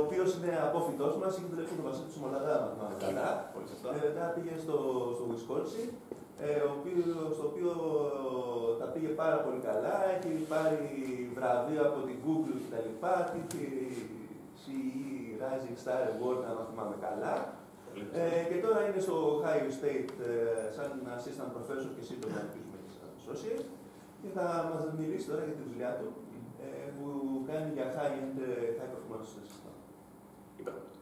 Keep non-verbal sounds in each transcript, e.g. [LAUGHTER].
ο οποίος είναι απόφοιτός μας, έχει δουλέψει με τον Βασίλη του Μολαδά, να θυμάμαι καλά. Πολύ σωστά. Ε, μετά πήγε στο, στο Wisconsin, ε, ο οποίος, στο οποίο τα πήγε πάρα πολύ καλά. Έχει πάρει βραβείο από την Google κτλ. Τύχη CE Rising Star Award, αν θυμάμαι καλά. Πολύ σωστά. Ε, και τώρα είναι στο Ohio State ε, σαν assistant professor και σύντομα ελπίζουμε και σαν associate. Και θα μας μιλήσει τώρα για τη δουλειά του ε, που κάνει για high-end ε, high performance system.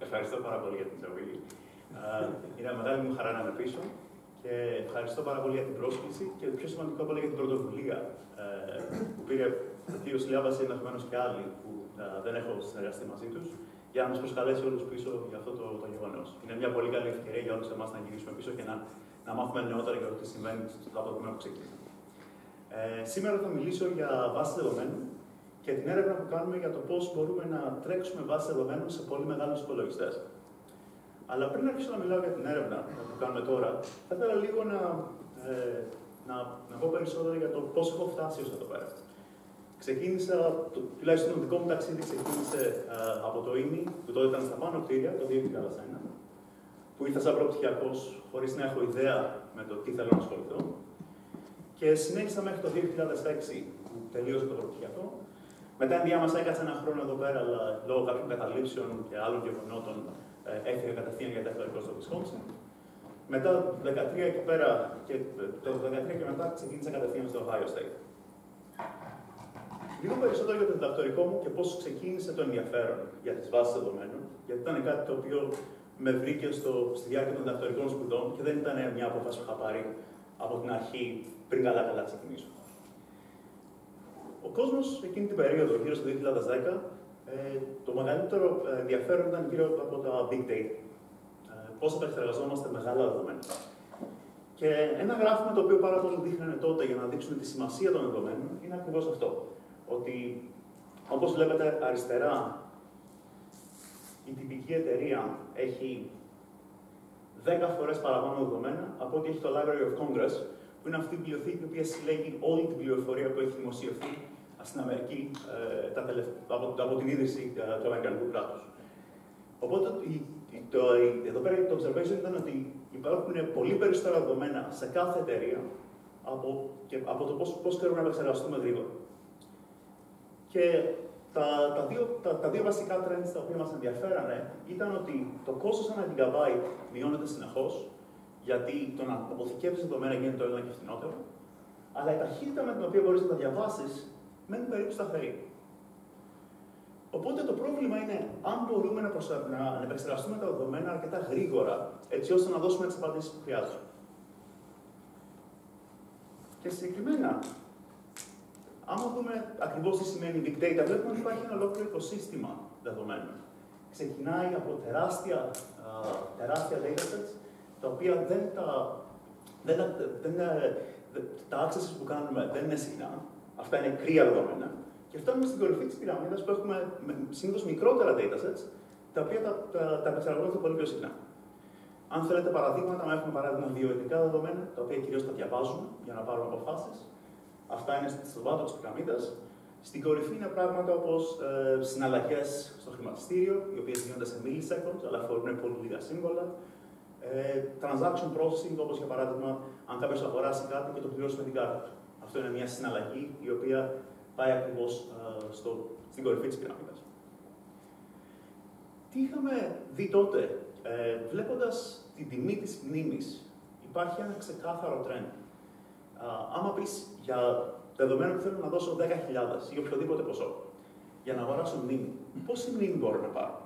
Είπα, Ευχαριστώ πάρα πολύ για την εισαγωγή. Ε, Είναι μεγάλη μου χαρά να είμαι πίσω και ευχαριστώ πάρα πολύ για την πρόσκληση και πιο σημαντικό από όλα για την πρωτοβουλία ε, που πήρε ο κ. Λιάβαση ενδεχομένως και άλλοι που ε, δεν έχω συνεργαστεί μαζί τους για να μας προσκαλέσει όλους πίσω για αυτό το, το γεγονός. Είναι μια πολύ καλή ευκαιρία για όλους εμάς να γυρίσουμε πίσω και να, να μάθουμε νεότερα για το τι συμβαίνει από το moment που ξεκίνησε. Ε, σήμερα θα μιλήσω για βάσει δεδομένων και την έρευνα που κάνουμε για το πώς μπορούμε να τρέξουμε βάσει δεδομένων σε πολύ μεγάλους υπολογιστές. Αλλά πριν αρχίσω να μιλάω για την έρευνα που κάνουμε τώρα, θα ήθελα λίγο να, ε, να, να πω περισσότερο για το πώς έχω φτάσει ως εδώ πέρα. Ξεκίνησα, το, τουλάχιστον το δικό μου ταξίδι ξεκίνησε ε, από το ΙΜΗ, που τότε ήταν στα πάνω κτίρια, το 2001, που ήρθα σαν προπτυχιακός χωρίς να έχω ιδέα με το τι θέλω να ασχοληθώ. Και συνέχισα μέχρι το 2006 που τελείωσε το προπτυχιακό. Μετά ενδιάμεσα έκατσα ένα χρόνο εδώ πέρα, αλλά λόγω κάποιων καταλήψεων και άλλων γεγονότων ε, έφυγα κατευθείαν για τεχνολογικό στο Wisconsin. Μετά το 2013 εκεί πέρα και το 2013 και μετά ξεκίνησα κατευθείαν στο Ohio State. Λίγο περισσότερο για το διδακτορικό μου και πώς ξεκίνησε το ενδιαφέρον για τις βάσεις δεδομένων, γιατί ήταν κάτι το οποίο με βρήκε στο, στη διάρκεια των διδακτορικών σπουδών και δεν ήταν μια απόφαση που είχα πάρει από την αρχή πριν καλά-καλά ξεκινήσω. Ο κόσμος εκείνη την περίοδο, γύρω στο 2010, ε, το μεγαλύτερο ε, ενδιαφέρον ήταν γύρω από τα big data. Ε, Πώς επεξεργαζόμαστε μεγάλα δεδομένα. Και ένα γράφημα το οποίο πάρα πολλοί δείχνανε τότε για να δείξουν τη σημασία των δεδομένων είναι ακριβώς αυτό. Ότι όπως βλέπετε αριστερά, η τυπική εταιρεία έχει 10 φορές παραπάνω δεδομένα από ό,τι έχει το Library of Congress, που είναι αυτή η βιβλιοθήκη η οποία συλλέγει όλη την πληροφορία που έχει δημοσιευθεί στην Αμερική ε, τα τελευ... από, από την ίδρυση ε, του Αμερικανικού κράτους. Οπότε η, η, το, η, εδώ πέρα το observation ήταν ότι υπάρχουν πολύ περισσότερα δεδομένα σε κάθε εταιρεία από, και, από το πώς, θέλουμε να επεξεργαστούμε γρήγορα. Και τα, τα, δύο, τα, τα δύο βασικά trends τα οποία μας ενδιαφέρανε ήταν ότι το κόστος ανά gigabyte μειώνεται συνεχώς, γιατί το να αποθηκεύεις δεδομένα γίνεται το ένα και φθηνότερο, αλλά η ταχύτητα με την οποία μπορείς να τα διαβάσεις μένει περίπου σταθερή. Οπότε το πρόβλημα είναι αν μπορούμε να, προσα... να επεξεργαστούμε τα δεδομένα αρκετά γρήγορα, έτσι ώστε να δώσουμε τις απαντήσεις που χρειάζονται. Και συγκεκριμένα, άμα δούμε ακριβώς τι σημαίνει big data, βλέπουμε ότι υπάρχει ένα ολόκληρο οικοσύστημα δεδομένων. Ξεκινάει από τεράστια, α, τεράστια datasets, τα οποία δεν τα, δεν, δεν, δεν, τα access που κάνουμε δεν είναι συχνά, Αυτά είναι κρύα δεδομένα. Και φτάνουμε στην κορυφή της πυραμίδας που έχουμε συνήθως μικρότερα datasets, τα οποία τα, τα, τα επεξεργαζόμαστε πολύ πιο συχνά. Αν θέλετε παραδείγματα, να έχουμε παράδειγμα βιοετικά δεδομένα, τα οποία κυρίως τα διαβάζουμε για να πάρουμε αποφάσεις. Αυτά είναι στο βάθος της πυραμίδας. Στην κορυφή είναι πράγματα όπως ε, συναλλαγές στο χρηματιστήριο, οι οποίες γίνονται σε milliseconds, αλλά αφορούν πολύ λίγα σύμβολα. Ε, transaction processing, όπως για παράδειγμα, αν κάποιος αγοράσει κάτι και το πληρώσει με την κάρτα του. Αυτό είναι μια συναλλαγή η οποία πάει ακριβώς στην κορυφή της πυραμίδας. Τι είχαμε δει τότε, ε, βλέποντας την τιμή της μνήμης, υπάρχει ένα ξεκάθαρο trend. άμα πεις για δεδομένο που θέλω να δώσω 10.000 ή οποιοδήποτε ποσό για να αγοράσω μνήμη, πόση μνήμη μπορώ να πάρω;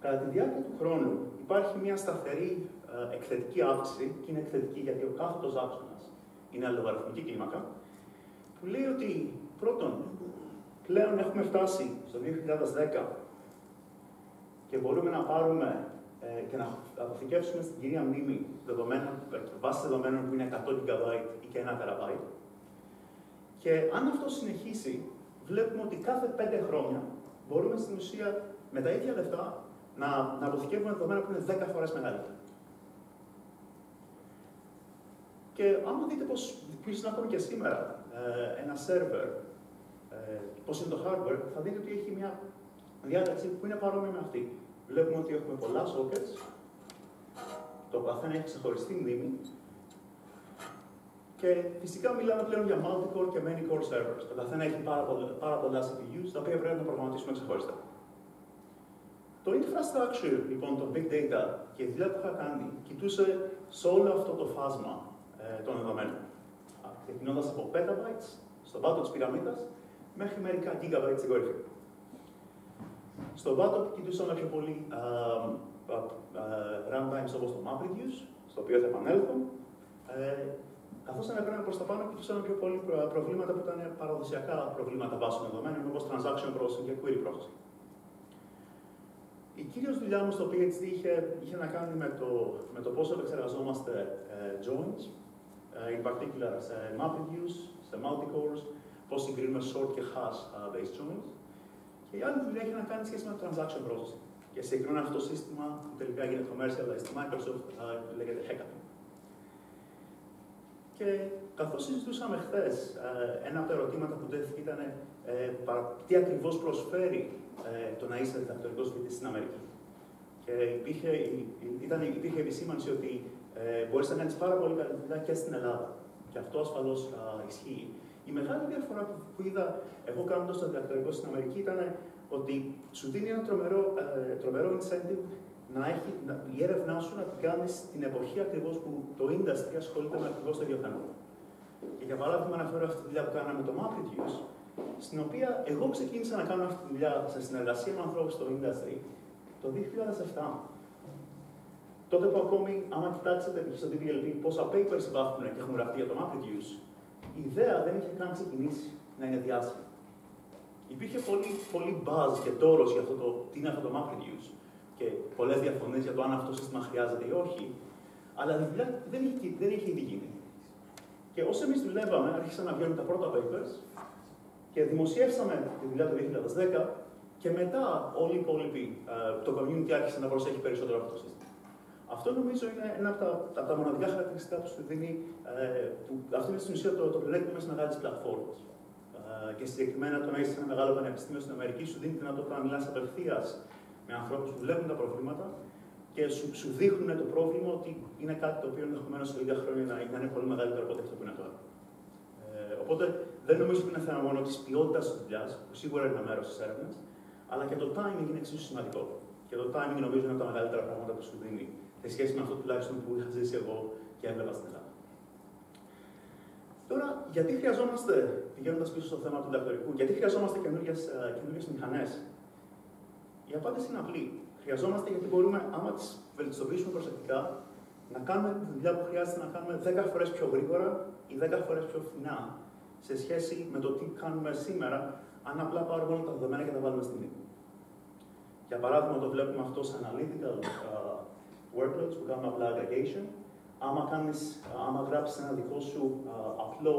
Κατά τη διάρκεια του χρόνου υπάρχει μια σταθερή ε, εκθετική αύξηση και είναι εκθετική γιατί ο κάθετος άξονα είναι αλογαριθμική κλίμακα, που λέει ότι πρώτον, πλέον έχουμε φτάσει στο 2010 και μπορούμε να πάρουμε ε, και να αποθηκεύσουμε στην κυρία μνήμη δεδομένα, βάσει δεδομένων που είναι 100 GB ή και 1 TB. Και αν αυτό συνεχίσει, βλέπουμε ότι κάθε 5 χρόνια μπορούμε στην ουσία με τα ίδια λεφτά να, να αποθηκεύουμε δεδομένα που είναι 10 φορές μεγαλύτερα. Και άμα δείτε πώς, πώς να και σήμερα ε, ένα server, ε, πώς είναι το hardware, θα δείτε ότι έχει μια διάταξη που είναι παρόμοια με αυτή. Βλέπουμε ότι έχουμε πολλά sockets, το καθένα έχει ξεχωριστή μνήμη και φυσικά μιλάμε πλέον για multi-core και many-core servers. Το καθένα έχει πάρα πολλά, πάρα πολλά CPUs, τα οποία πρέπει να προγραμματίσουμε ξεχωριστά. Το infrastructure, λοιπόν, το big data και η δουλειά που είχα κάνει, κοιτούσε σε όλο αυτό το φάσμα ε, των δεδομένων. Ξεκινώντας από petabytes, στον πάτο της πυραμίδας, μέχρι μερικά gigabytes στην κορυφή. Στον πάτο κοιτούσαμε πιο πολύ uh, uh, uh, runtimes όπως το MapReduce, στο οποίο θα επανέλθω. Ε, Καθώς ανεβαίναμε προς τα πάνω, κοιτούσαμε πιο πολύ προβλήματα που ήταν παραδοσιακά προβλήματα βάσεων δεδομένων, όπως transaction processing και query processing. Η κύριος δουλειά μου στο PhD είχε, είχε να κάνει με το, με το πόσο επεξεργαζόμαστε uh, joins, uh, in particular σε MapReduce, σε multicores, πώς συγκρίνουμε short και hash uh, based joins. Και η άλλη δουλειά είχε να κάνει σχέση με το transaction processing. Και συγκεκριμένα αυτό το σύστημα που τελικά γίνεται commercialized στη Microsoft uh, λέγεται Hackathon. Και καθώς συζητούσαμε χθες, ένα από τα ερωτήματα που τέθηκε ήταν ε, τι ακριβώς προσφέρει ε, το να είσαι διδακτορικός φοιτητής στην Αμερική. Και υπήρχε, ήταν, υπήρχε επισήμανση ότι ε, μπορεί να κάνεις πάρα πολύ καλή δουλειά και στην Ελλάδα. Και αυτό ασφαλώς ισχύει. Η μεγάλη διαφορά που, που είδα εγώ κάνοντας το διδακτορικό στην Αμερική ήταν ότι σου δίνει ένα τρομερό, ε, τρομερό incentive να έχει να, η έρευνά σου να την κάνεις στην εποχή ακριβώς που το industry ασχολείται με ακριβώς το ίδιο θέμα. Και για παράδειγμα, αναφέρω αυτή τη δουλειά που κάναμε με το MapReduce, στην οποία εγώ ξεκίνησα να κάνω αυτή τη δουλειά σε συνεργασία με ανθρώπους στο industry το 2007. Τότε που ακόμη, άμα κοιτάξετε στο DVLP πόσα papers υπάρχουν και έχουν γραφτεί για το MapReduce, η ιδέα δεν είχε καν ξεκινήσει να είναι διάσημη. Υπήρχε πολύ, πολύ buzz και τόρος για αυτό το τι είναι αυτό το MapReduce και πολλές διαφωνίες για το αν αυτό το σύστημα χρειάζεται ή όχι, αλλά η δουλειά δεν είχε, δεν είχε ήδη γίνει. Και όσο εμείς δουλεύαμε, άρχισαν να βγαίνουν τα πρώτα papers και δημοσιεύσαμε τη δουλειά του 2010 και μετά όλοι οι υπόλοιποι, ε, το community άρχισε να προσέχει περισσότερο αυτό το σύστημα. Αυτό νομίζω είναι ένα από τα, από τα μοναδικά χαρακτηριστικά που σου δίνει, ε, που, αυτό είναι στην ουσία το, το πλεονέκτημα της μεγάλη πλατφόρμας. Ε, και συγκεκριμένα το να είσαι σε ένα μεγάλο πανεπιστήμιο στην Αμερική σου δίνει τη δυνατότητα να μιλάς απευθείας με ανθρώπους που βλέπουν τα προβλήματα και σου, σου δείχνουν το πρόβλημα ότι είναι κάτι το οποίο ενδεχομένως σε λίγα χρόνια να, είναι πολύ μεγαλύτερο από αυτό που είναι τώρα. Ε, οπότε δεν νομίζω ότι είναι θέμα μόνο της ποιότητας της δουλειάς, που σίγουρα είναι ένα μέρος της έρευνας, αλλά και το timing είναι εξίσου σημαντικό. Και το timing νομίζω είναι από τα μεγαλύτερα πράγματα που σου δίνει, σε σχέση με αυτό τουλάχιστον που είχα ζήσει εγώ και έβλεπα στην Ελλάδα. Τώρα, γιατί χρειαζόμαστε, πηγαίνοντας πίσω στο θέμα του διδακτορικού, γιατί χρειαζόμαστε καινούργιες μηχανές; Η απάντηση είναι απλή. Χρειαζόμαστε γιατί μπορούμε, άμα τις βελτιστοποιήσουμε προσεκτικά, να κάνουμε τη δουλειά που χρειάζεται να κάνουμε 10 φορές πιο γρήγορα ή 10 φορές πιο φθηνά σε σχέση με το τι κάνουμε σήμερα, αν απλά πάρουμε όλα τα δεδομένα και τα βάλουμε στην μήνυμα. Για παράδειγμα, το βλέπουμε αυτό σε analytical uh, workloads που κάνουμε απλά aggregation. Άμα, κάνεις, άμα γράψεις ένα δικό σου uh, απλό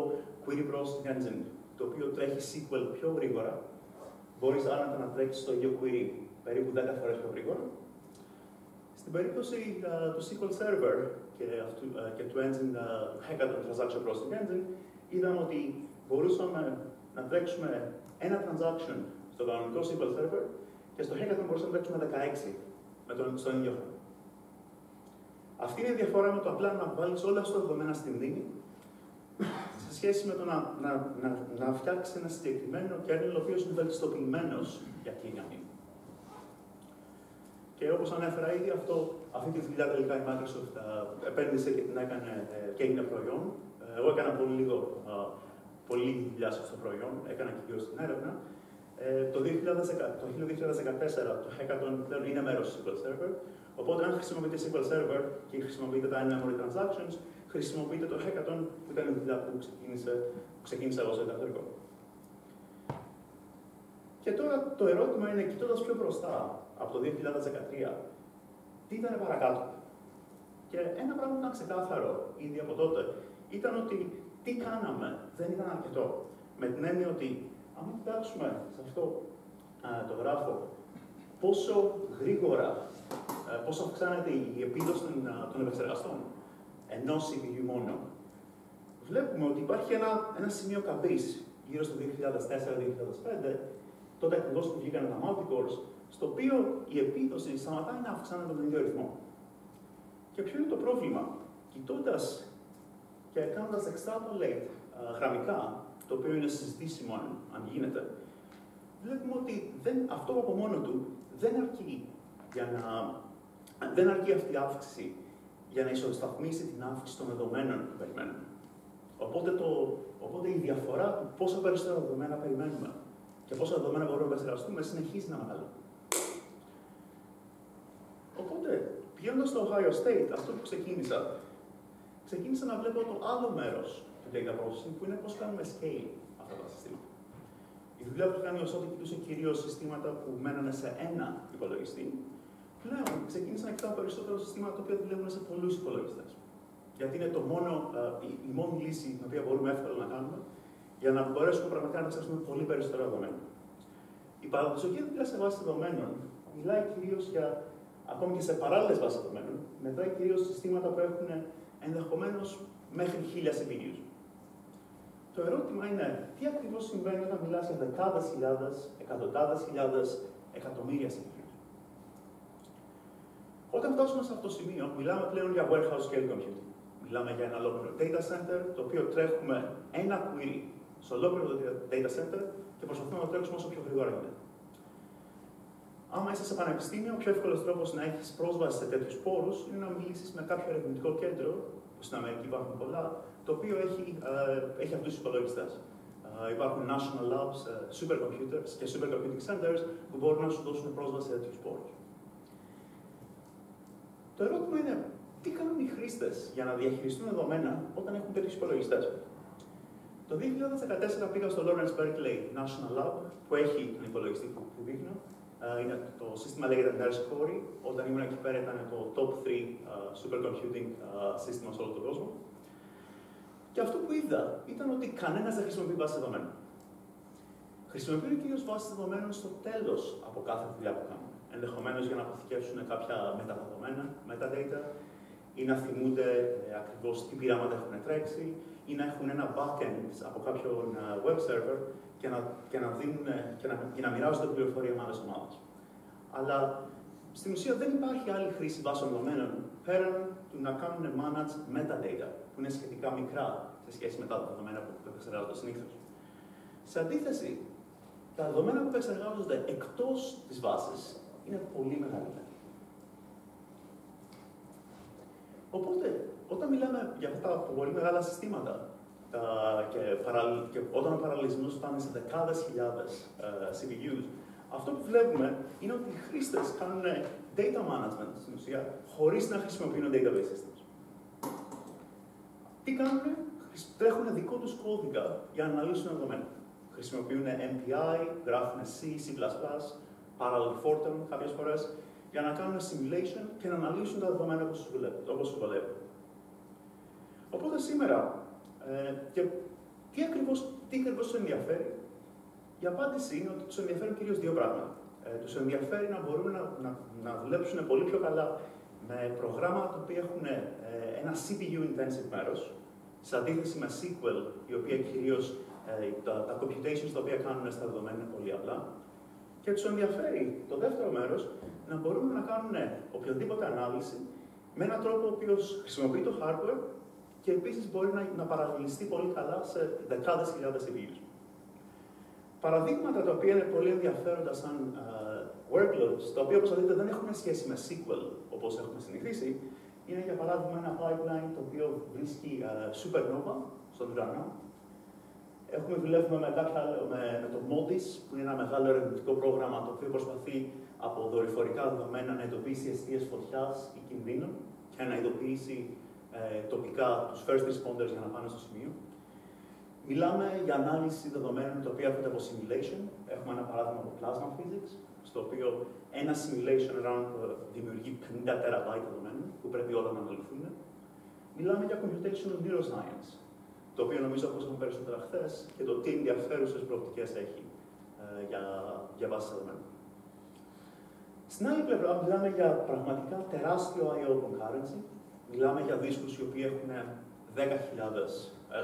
query processing engine, το οποίο τρέχει SQL πιο γρήγορα, μπορείς άνετα να τρέξεις το ίδιο query περίπου 10 φορές πιο γρήγορα. Στην περίπτωση uh, του SQL Server και, αυτού, uh, και του engine uh, Hackathon Transaction Processing Engine, είδαμε ότι μπορούσαμε να τρέξουμε ένα transaction στο κανονικό SQL Server και στο Hackathon μπορούσαμε να τρέξουμε 16 με τον, στον ίδιο χρόνο. Αυτή είναι η διαφορά με το απλά να βάλεις όλα αυτά τα δεδομένα στην μνήμη σε σχέση με το να, να, να, να φτιάξεις ένα συγκεκριμένο kernel ο οποίο είναι βελτιστοποιημένος για εκείνη μνήμη. Και όπως ανέφερα ήδη, αυτό, αυτή τη δουλειά τελικά η Microsoft uh, επένδυσε και την έκανε uh, και έγινε προϊόν. Uh, εγώ έκανα πολύ λίγο, uh, πολύ λίγη δουλειά στο προϊόν, έκανα και κυρίως την έρευνα. Ε, το, 2010, το 2014 το Hackathon πλέον είναι μέρος του SQL Server. Οπότε, αν χρησιμοποιείτε SQL Server και χρησιμοποιείτε τα in-memory transactions, χρησιμοποιείτε το Hackathon που ήταν η δουλειά που ξεκίνησε, που ξεκίνησα εγώ στο διδακτορικό. Και τώρα το ερώτημα είναι, κοιτώντας πιο μπροστά, από το 2013, τι ήταν παρακάτω; Και ένα πράγμα που ήταν ξεκάθαρο ήδη από τότε ήταν ότι τι κάναμε δεν ήταν αρκετό. Με την έννοια ότι, αν κοιτάξουμε σε αυτό το γράφο, πόσο γρήγορα, πόσο αυξάνεται η επίδοση των, των επεξεργαστών ενός CPU μόνο, βλέπουμε ότι υπάρχει ένα, ένα σημείο καμπής γύρω στο 2004-2005 τότε ακριβώ που βγήκαν τα multicores, στο οποίο η επίδοση σταματάει να αυξάνεται με τον ίδιο ρυθμό. Και ποιο είναι το πρόβλημα, κοιτώντας και κάνοντας extrapolate γραμμικά, το οποίο είναι συζητήσιμο αν, αν γίνεται, βλέπουμε ότι δεν, αυτό από μόνο του δεν αρκεί για να δεν αρκεί αυτή η αύξηση για να ισοσταθμίσει την αύξηση των δεδομένων που περιμένουμε. Οπότε, το, οπότε η διαφορά του πόσα περισσότερα δεδομένα περιμένουμε και πόσα δεδομένα μπορούμε να επεξεργαστούμε συνεχίζει να μεγαλώνει. Οπότε, πηγαίνοντας στο Ohio State, αυτό που ξεκίνησα, ξεκίνησα να βλέπω το άλλο μέρος του data processing που είναι πώς κάνουμε scale αυτά τα συστήματα. Η δουλειά που κάνει ο Σότι κοιτούσε κυρίως συστήματα που μένανε σε ένα υπολογιστή πλέον ξεκίνησα να κοιτάω περισσότερο συστήματα τα οποία δουλεύουν σε πολλούς υπολογιστές. Γιατί είναι το μόνο, ε, η, η μόνη λύση την οποία μπορούμε εύκολα να κάνουμε για να μπορέσουμε πραγματικά να εξετάσουμε πολύ περισσότερα δεδομένα. Η παραδοσιακή δουλειά σε βάση δεδομένων μιλάει κυρίως για, ακόμη και σε παράλληλες βάσεις δεδομένων, μετράει κυρίως συστήματα που έχουν ενδεχομένως μέχρι χίλια CPUs. Το ερώτημα είναι τι ακριβώς συμβαίνει όταν μιλάς για δεκάδες χιλιάδες, εκατοντάδες χιλιάδες, εκατομμύρια CPUs. Όταν φτάσουμε σε αυτό το σημείο, μιλάμε πλέον για warehouse scale computing. Μιλάμε για ένα ολόκληρο data center, το οποίο τρέχουμε ένα query σε ολόκληρο το data center και προσπαθούμε να το τρέξουμε όσο πιο γρήγορα γίνεται. Άμα είσαι σε πανεπιστήμιο, ο πιο εύκολος τρόπος να έχεις πρόσβαση σε τέτοιους πόρους είναι να μιλήσεις με κάποιο ερευνητικό κέντρο, που στην Αμερική υπάρχουν πολλά, το οποίο έχει, ε, έχει αυτούς τους υπολογιστές. Ε, υπάρχουν national labs, ε, supercomputers και supercomputing centers που μπορούν να σου δώσουν πρόσβαση σε τέτοιους πόρους. Το ερώτημα είναι, τι κάνουν οι χρήστες για να διαχειριστούν δεδομένα όταν έχουν τέτοιους υπολογιστές; Το 2014 πήγα στο Lawrence Berkeley National Lab, που έχει τον υπολογιστή που, που δείχνω. Uh, είναι, το σύστημα λέγεται Nurse Corey. Όταν ήμουν εκεί πέρα ήταν το top 3 uh, supercomputing uh, σύστημα σε όλο τον κόσμο. Και αυτό που είδα ήταν ότι κανένας δεν χρησιμοποιεί βάση δεδομένων. Χρησιμοποιούν κυρίω βάσεις δεδομένων στο τέλος από κάθε δουλειά που κάνουν ενδεχομένως για να αποθηκεύσουν κάποια μεταδεδομένα, metadata, ή να θυμούνται ε, ακριβώς τι πειράματα έχουν τρέξει, ή να έχουν ένα backend από κάποιον ε, web server και να, και να, δίνουν, και να, και να μοιράζονται πληροφορία με άλλες ομάδες. Αλλά στην ουσία δεν υπάρχει άλλη χρήση βάσεων δεδομένων πέραν του να κάνουν manage metadata, που είναι σχετικά μικρά σε σχέση με τα δεδομένα που επεξεργάζονται συνήθως. Σε αντίθεση, τα δεδομένα που επεξεργάζονται εκτός της βάσης είναι πολύ μεγαλύτερη. Οπότε, όταν μιλάμε για αυτά τα πολύ μεγάλα συστήματα τα, και, παραλ, και όταν ο παραλληλισμό φτάνει σε δεκάδες χιλιάδες uh, CPUs, αυτό που βλέπουμε είναι ότι οι χρήστες κάνουν data management στην ουσία χωρίς να χρησιμοποιούν database systems. Τι κάνουν, τρέχουν δικό τους κώδικα για να αναλύσουν δεδομένα. Χρησιμοποιούν MPI, γράφουν C, C++, παραλφόρτων κάποιες φορές για να κάνουν simulation και να αναλύσουν τα δεδομένα όπως σου βολεύουν. Οπότε σήμερα, ε, και τι ακριβώς τι ακριβώς τους ενδιαφέρει, η απάντηση είναι ότι τους ενδιαφέρουν κυρίως δύο πράγματα. Ε, τους ενδιαφέρει να μπορούν να, να, να δουλέψουν πολύ πιο καλά με προγράμματα που έχουν ε, ένα CPU-intensive μέρος, σε αντίθεση με SQL, η οποία κυρίως ε, τα, τα computations τα οποία κάνουν στα δεδομένα είναι πολύ απλά. Και τους ενδιαφέρει το δεύτερο μέρος να μπορούν να κάνουν οποιοδήποτε ανάλυση με έναν τρόπο ο οποίος χρησιμοποιεί το hardware και επίσης μπορεί να, να παραγωνιστεί πολύ καλά σε δεκάδες χιλιάδες CPUs. Παραδείγματα τα οποία είναι πολύ ενδιαφέροντα σαν uh, workloads, τα οποία όπως δείτε δεν έχουν σχέση με SQL όπως έχουμε συνηθίσει, είναι για παράδειγμα ένα pipeline το οποίο βρίσκει uh, supernova στον ουρανό Έχουμε δουλεύουμε με, κάποια, με, με το MODIS, που είναι ένα μεγάλο ερευνητικό πρόγραμμα το οποίο προσπαθεί από δορυφορικά δεδομένα να ειδοποιήσει αιστείες φωτιάς ή κινδύνων και να ειδοποιήσει ε, τοπικά τους first responders για να πάνε στο σημείο. Μιλάμε για ανάλυση δεδομένων τα οποία έρχονται από simulation. Έχουμε ένα παράδειγμα από plasma physics, στο οποίο ένα simulation run δημιουργεί 50 terabyte δεδομένων που πρέπει όλα να αναλυθούν. Μιλάμε για computational neuroscience, το οποίο νομίζω ακούσαμε περισσότερα χθες και το τι ενδιαφέρουσες προοπτικές έχει ε, για, για βάση δεδομένων. Στην άλλη πλευρά, μιλάμε για πραγματικά τεράστιο I.O. concurrency. Μιλάμε για δίσκους οι οποίοι έχουν 10.000. Ε,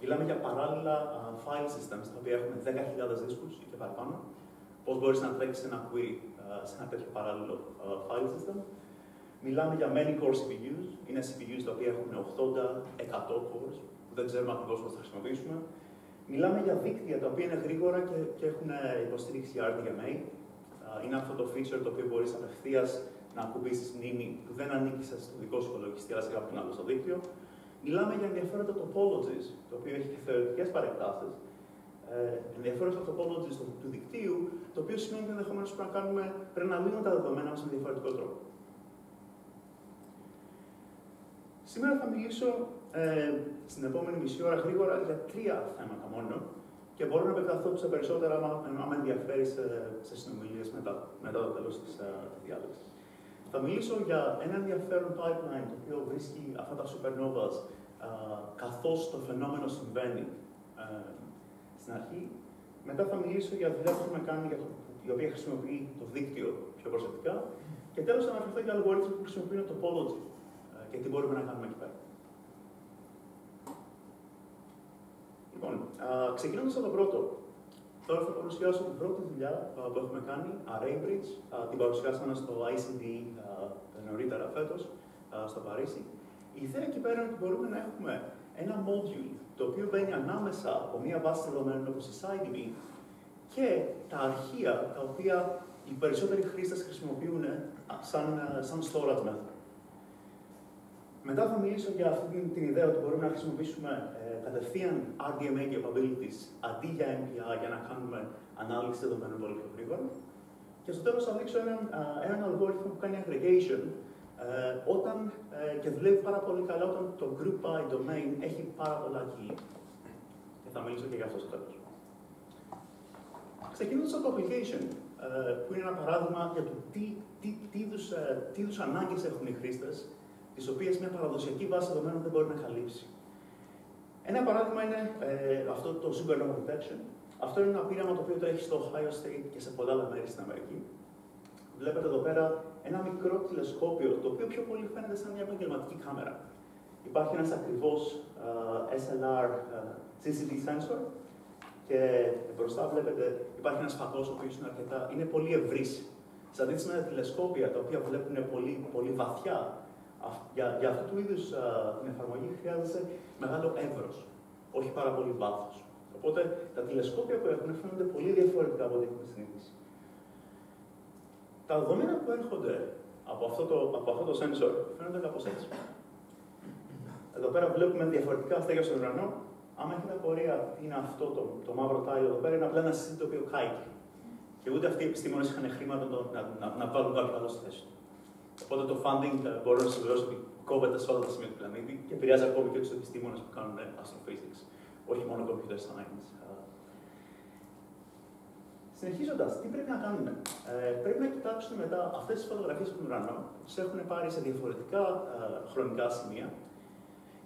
μιλάμε για παράλληλα uh, file systems, τα οποία έχουν 10.000 δίσκους ή και παραπάνω, πώς μπορείς να τρέξεις ένα query ε, σε ένα τέτοιο παράλληλο ε, file system. Μιλάμε για many core CPUs, είναι CPUs τα οποία έχουν 80, 100 cores, που δεν ξέρουμε ακριβώς πώς θα χρησιμοποιήσουμε. Μιλάμε για δίκτυα τα οποία είναι γρήγορα και, και έχουν υποστήριξη για RDMA. Είναι αυτό το feature το οποίο μπορείς απευθείας να ακουμπήσεις μνήμη που δεν ανήκει στο δικό σου υπολογιστή, αλλά σε κάποιον άλλο στο δίκτυο. Μιλάμε για ενδιαφέροντα topologies, το οποίο έχει και θεωρητικές παρεκτάσει. Ε, ενδιαφέροντα topologies του, του δικτύου, το οποίο σημαίνει ότι ενδεχομένως πρέπει να, κάνουμε, πρέπει να λύνουμε τα δεδομένα μας με διαφορετικό τρόπο. Σήμερα θα μιλήσω ε, στην επόμενη μισή ώρα γρήγορα για τρία θέματα μόνο και μπορώ να επεκταθώ σε περισσότερα αν με ενδιαφέρεις σε, σε συνομιλίες μετά, μετά το τέλος της διάλεξης. Θα μιλήσω για ένα ενδιαφέρον pipeline το οποίο βρίσκει αυτά τα supernovas καθώς το φαινόμενο συμβαίνει ε, στην αρχή. Μετά θα μιλήσω για δουλειά που έχουμε κάνει, για το, η οποία χρησιμοποιεί το δίκτυο πιο προσεκτικά. Και τέλος θα αναφερθώ για αλγορίθμους που χρησιμοποιούν το topology ε, και τι μπορούμε να κάνουμε εκεί πέρα. Λοιπόν, ξεκινώντας από το πρώτο, τώρα θα παρουσιάσω την πρώτη δουλειά που έχουμε κάνει, Array Bridge. την παρουσιάσαμε στο ICD νωρίτερα φέτος, στο Παρίσι. Η ιδέα εκεί πέρα είναι ότι μπορούμε να έχουμε ένα module το οποίο μπαίνει ανάμεσα από μία βάση δεδομένων όπως η SideB και τα αρχεία τα οποία οι περισσότεροι χρήστες χρησιμοποιούν σαν, σαν storage method. Μετά θα μιλήσω για αυτή την, την ιδέα ότι μπορούμε να χρησιμοποιήσουμε ε, κατευθείαν RDMA capabilities αντί για MPI για να κάνουμε ανάλυση δεδομένων πολύ πιο γρήγορα. Και στο τέλος θα δείξω έναν, έναν αλγόριθμο που κάνει aggregation ε, όταν, ε, και δουλεύει πάρα πολύ καλά όταν το group by domain έχει πάρα πολλά key. Και θα μιλήσω και για αυτό στο τέλος. Ξεκινώντας από το application, ε, που είναι ένα παράδειγμα για το τι, τι, τι είδους ε, ανάγκες έχουν οι χρήστες τις οποίες μια παραδοσιακή βάση δεδομένων δεν μπορεί να καλύψει. Ένα παράδειγμα είναι ε, αυτό το Supernova Detection. Αυτό είναι ένα πείραμα το οποίο τρέχει στο Ohio State και σε πολλά άλλα μέρη στην Αμερική. Βλέπετε εδώ πέρα ένα μικρό τηλεσκόπιο, το οποίο πιο πολύ φαίνεται σαν μια επαγγελματική κάμερα. Υπάρχει ένας ακριβώς uh, SLR uh, CCD sensor και μπροστά βλέπετε υπάρχει ένας φακός ο οποίος είναι, αρκετά, είναι πολύ ευρύς. Σε αντίθεση με τα τηλεσκόπια τα οποία βλέπουν πολύ, πολύ βαθιά για, για αυτού του είδους την εφαρμογή χρειάζεται μεγάλο εύρο, όχι πάρα πολύ βάθος. Οπότε τα τηλεσκόπια που έχουν φαίνονται πολύ διαφορετικά από ό,τι έχουμε συνηθίσει. Τα δεδομένα που έρχονται από αυτό το, από αυτό το sensor φαίνονται κάπως έτσι. Εδώ πέρα βλέπουμε διαφορετικά αστέρια στον ουρανό. Άμα έχετε απορία τι είναι αυτό το, το μαύρο τάιλο εδώ πέρα, είναι απλά ένα σύστημα το οποίο κάηκε. Και ούτε αυτοί οι επιστήμονες είχαν χρήματα να, να, να, βάλουν κάποιο άλλο στη θέση του. Οπότε το funding ε, μπορώ να σα βεβαιώσω ότι κόβεται σε όλα τα σημεία του πλανήτη και επηρεάζει ακόμη και τους επιστήμονες που κάνουν ε, astrophysics, όχι μόνο computer science. Ε. Συνεχίζοντας, τι πρέπει να κάνουμε; Ε, πρέπει να κοιτάξουμε μετά αυτές τις φωτογραφίες του ουρανού, τις έχουν πάρει σε διαφορετικά ε, χρονικά σημεία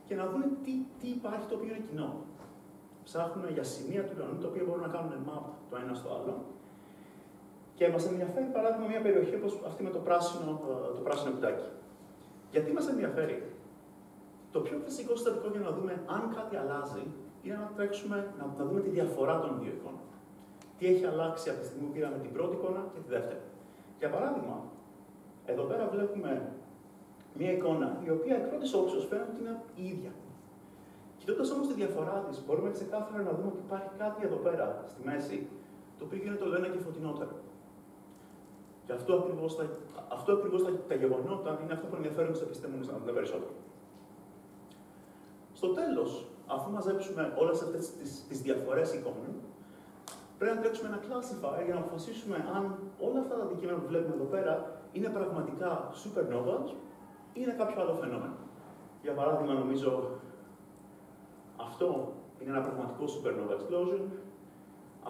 και να δούμε τι, τι υπάρχει το οποίο είναι κοινό. Ψάχνουμε για σημεία του ουρανού τα οποία μπορούν να κάνουν map το ένα στο άλλο και μας ενδιαφέρει, παράδειγμα, μια περιοχή όπως αυτή με το πράσινο, ε, το πράσινο κουτάκι. Γιατί μας ενδιαφέρει; Το πιο φυσικό συστατικό για να δούμε αν κάτι αλλάζει είναι να τρέξουμε, να, να δούμε τη διαφορά των δύο εικόνων. Τι έχει αλλάξει από τη στιγμή που πήραμε την πρώτη εικόνα και τη δεύτερη. Για παράδειγμα, εδώ πέρα βλέπουμε μια εικόνα η οποία εκ πρώτης όψεως φαίνεται ότι είναι η ίδια. Κοιτώντας όμως τη διαφορά της, μπορούμε ξεκάθαρα να δούμε ότι υπάρχει κάτι εδώ πέρα στη μέση, το οποίο γίνεται το ένα και φωτεινότερο. Και αυτό ακριβώς τα, αυτό ακριβώς τα, τα γεγονότα είναι αυτό που ενδιαφέρουν τους επιστήμονες να δουν περισσότερο. Στο τέλος, αφού μαζέψουμε όλες αυτές τις διαφορές εικόνων, πρέπει να τρέξουμε ένα classifier για να αποφασίσουμε αν όλα αυτά τα αντικείμενα που βλέπουμε εδώ πέρα είναι πραγματικά supernovas ή είναι κάποιο άλλο φαινόμενο. Για παράδειγμα, νομίζω αυτό είναι ένα πραγματικό supernova explosion,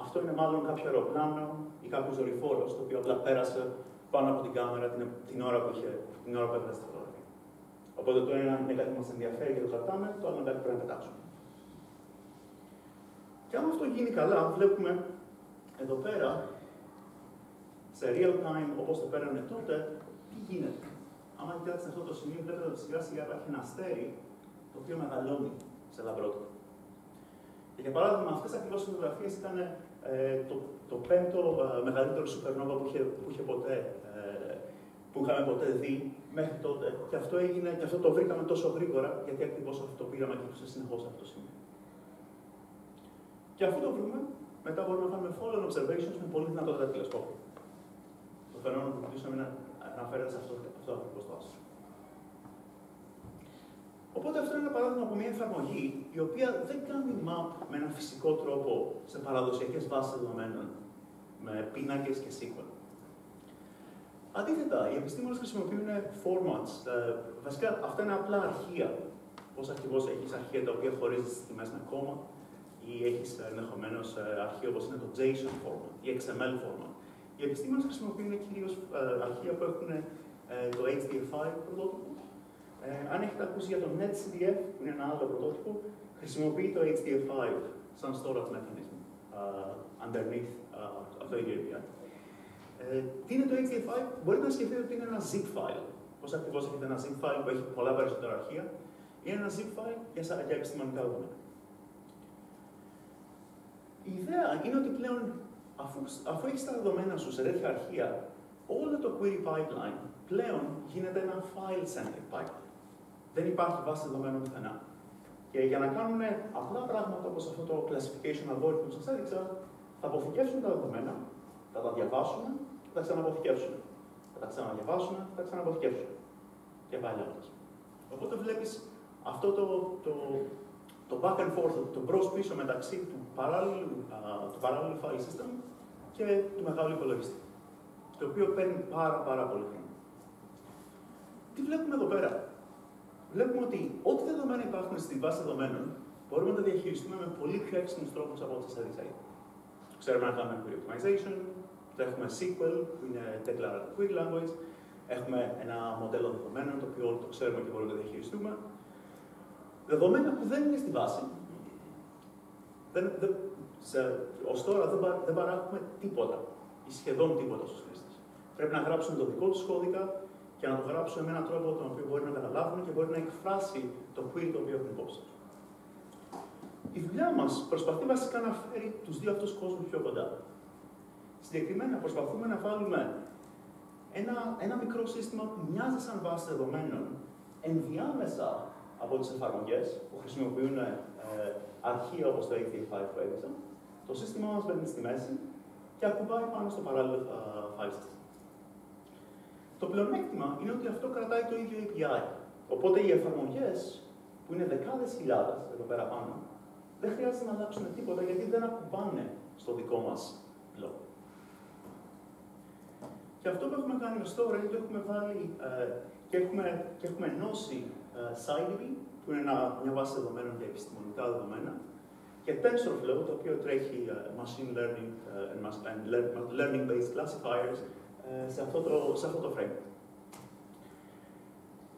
αυτό είναι μάλλον κάποιο αεροπλάνο ή κάποιο δορυφόρο, το οποίο απλά πέρασε πάνω από την κάμερα την, την ώρα που, είχε, την ώρα που έφτασε στη φωτογραφία. Οπότε το ένα είναι κάτι που μας ενδιαφέρει και το κρατάμε, το άλλο είναι κάτι που πρέπει να πετάξουμε. Και αν αυτό γίνει καλά, βλέπουμε εδώ πέρα, σε real time, όπως το πέρανε τότε, τι γίνεται. Άμα κοιτάξετε αυτό το σημείο, βλέπετε ότι σιγά σιγά υπάρχει ένα αστέρι το οποίο μεγαλώνει σε λαμπρότυπο. Και για παράδειγμα, αυτές ακριβώς οι φωτογραφίες ήταν ε, ε, το, το πέμπτο ε, μεγαλύτερο supernova που είχε, που είχε ποτέ, ε, που είχαμε ποτέ δει μέχρι τότε. Και αυτό έγινε, και αυτό το βρήκαμε τόσο γρήγορα, γιατί ακριβώς αυτό το πείραμα κυκλούσε συνεχώς αυτό το σημείο. Και αφού το βρούμε, μετά μπορούμε να κάνουμε follow observations με πολύ δυνατότερα τηλεσκόπια. Το φαινόμενο που ρωτήσαμε να αναφέρεται σε αυτό, αυτό ακριβώς το άστρο. Οπότε αυτό είναι ένα παράδειγμα από μια εφαρμογή η οποία δεν κάνει map με έναν φυσικό τρόπο σε παραδοσιακές βάσεις δεδομένων με πίνακες και SQL. Αντίθετα, οι επιστήμονες χρησιμοποιούν formats. Ε, βασικά, αυτά είναι απλά αρχεία. Πώς ακριβώς έχεις αρχεία τα οποία χωρίζεις τι τιμές με κόμμα, ή έχεις ενδεχομένως ε, αρχεία όπως είναι το JSON format ή XML format. Οι επιστήμονες χρησιμοποιούν κυρίως ε, αρχεία που έχουν το HDFI πρωτότυπο. Αν έχετε ακούσει για το NetCDF, που είναι ένα άλλο πρωτότυπο, χρησιμοποιεί το HDF5 σαν storage mechanism underneath αυτό το API. Ε, τι είναι το HDF5, μπορείτε να σκεφτείτε ότι είναι ένα zip file. Πώς ακριβώς έχετε ένα zip file που έχει πολλά περισσότερα αρχεία, είναι ένα zip file για, για επιστημονικά δεδομένα. Η ιδέα είναι ότι πλέον, αφού, αφού έχεις τα δεδομένα σου σε τέτοια αρχεία, όλο το query pipeline πλέον γίνεται ένα file-centric pipeline. Δεν υπάρχει βάση δεδομένων πουθενά. Και για να κάνουν απλά πράγματα όπως αυτό το classification algorithm που σας έδειξα, θα αποθηκεύσουν τα δεδομένα, θα τα διαβάσουν, θα τα ξαναποθηκεύσουν. Θα τα ξαναδιαβάσουν, θα τα ξαναποθηκεύσουν. Και πάλι λέγοντα. Οπότε βλέπεις αυτό το, το, το back and forth, το μπρο-πίσω μεταξύ του παράλληλου, α, του παράλληλου file system και του μεγάλου υπολογιστή. Το οποίο παίρνει πάρα, πάρα πολύ χρόνο. Τι βλέπουμε εδώ πέρα; Βλέπουμε ότι ό,τι δεδομένα υπάρχουν στη βάση δεδομένων μπορούμε να τα διαχειριστούμε με πολύ πιο έξυπνους τρόπους από ό,τι σα έδειξα ήδη. Ξέρουμε να κάνουμε query optimization, έχουμε SQL, που είναι Declarative Query Language, έχουμε ένα μοντέλο δεδομένων, το οποίο το ξέρουμε και μπορούμε να το διαχειριστούμε. Δεδομένα που δεν είναι στη βάση, δεν, δεν, σε, ως τώρα δεν, δεν παράγουμε τίποτα ή σχεδόν τίποτα στους χρήστες. Πρέπει να γράψουν το δικό τους κώδικα και να το γράψουν με έναν τρόπο τον οποίο μπορεί να καταλάβουν και μπορεί να εκφράσει το query το οποίο έχουν υπόψη η δουλειά μας προσπαθεί βασικά να φέρει τους δύο αυτούς κόσμους πιο κοντά. Συγκεκριμένα προσπαθούμε να βάλουμε ένα, ένα μικρό σύστημα που μοιάζει σαν βάση δεδομένων ενδιάμεσα από τις εφαρμογές που χρησιμοποιούν ε, αρχεία όπως το HTML5 που έδειξα. Το σύστημά μας μπαίνει στη μέση και ακουμπάει πάνω στο παράλληλο file system. Το πλεονέκτημα είναι ότι αυτό κρατάει το ίδιο API. Οπότε οι εφαρμογές, που είναι δεκάδες χιλιάδες εδώ πέρα πάνω, δεν χρειάζεται να αλλάξουν τίποτα γιατί δεν ακουμπάνε στο δικό μας blog. Και αυτό που έχουμε κάνει ως τώρα είναι ότι έχουμε βάλει ε, και, έχουμε, και έχουμε ενώσει ε, που είναι ένα, μια βάση δεδομένων για επιστημονικά δεδομένα, και TensorFlow, το οποίο τρέχει ε, machine learning ε, and learning-based classifiers ε, σε, αυτό το, σε αυτό το frame.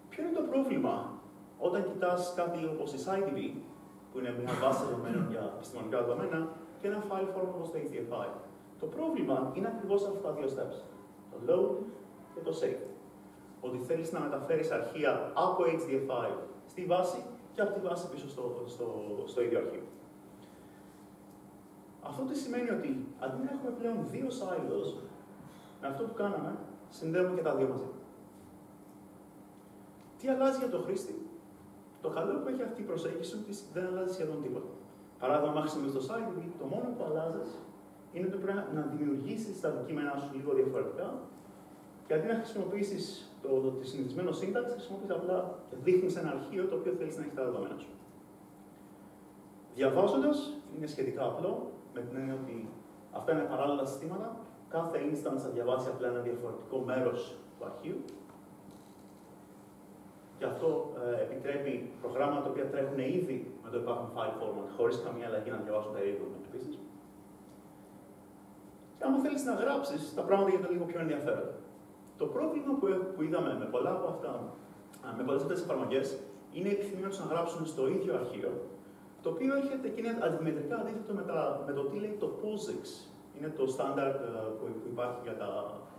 Ποιο είναι το πρόβλημα όταν κοιτάς κάτι όπως η SciDB, που είναι μια βάση δεδομένων για επιστημονικά δεδομένα, και ένα file format όπως το HDF5. Το πρόβλημα είναι ακριβώς αυτά τα δύο steps. Το load και το save. Ότι θέλεις να μεταφέρεις αρχεία από HDF5 στη βάση και από τη βάση πίσω στο, στο, στο ίδιο αρχείο. Αυτό τι σημαίνει ότι αντί να έχουμε πλέον δύο silos, με αυτό που κάναμε, συνδέουμε και τα δύο μαζί. Τι αλλάζει για το χρήστη; Το καλό που έχει αυτή η προσέγγιση ότι δεν αλλάζει σχεδόν τίποτα. Παράδειγμα, αν χρησιμοποιεί το site, το μόνο που αλλάζεις είναι ότι πρέπει να δημιουργήσεις τα αντικείμενά σου λίγο διαφορετικά και αντί να χρησιμοποιήσεις το, το, το συνηθισμένο σύνταξη, χρησιμοποιείς απλά και δείχνεις ένα αρχείο το οποίο θέλεις να έχει τα δεδομένα σου. Διαβάζοντας είναι σχετικά απλό, με την έννοια ότι αυτά είναι παράλληλα συστήματα. Κάθε instance θα διαβάσει απλά ένα διαφορετικό μέρος του αρχείου και αυτό ε, επιτρέπει προγράμματα τα οποία τρέχουν ήδη με το υπάρχον file format, χωρίς καμία αλλαγή να διαβάσουν τα ίδια επίσης. Και άμα θέλεις να γράψεις, τα πράγματα γίνονται λίγο πιο ενδιαφέροντα. Το πρόβλημα που, που είδαμε με πολλά από αυτά, με πολλές αυτές τις εφαρμογές, είναι η επιθυμία τους να γράψουν στο ίδιο αρχείο, το οποίο έρχεται και είναι αντιμετρικά αντίθετο με, τα, με το τι λέει το POSIX. Είναι το standard ε, που, υπάρχει για τα,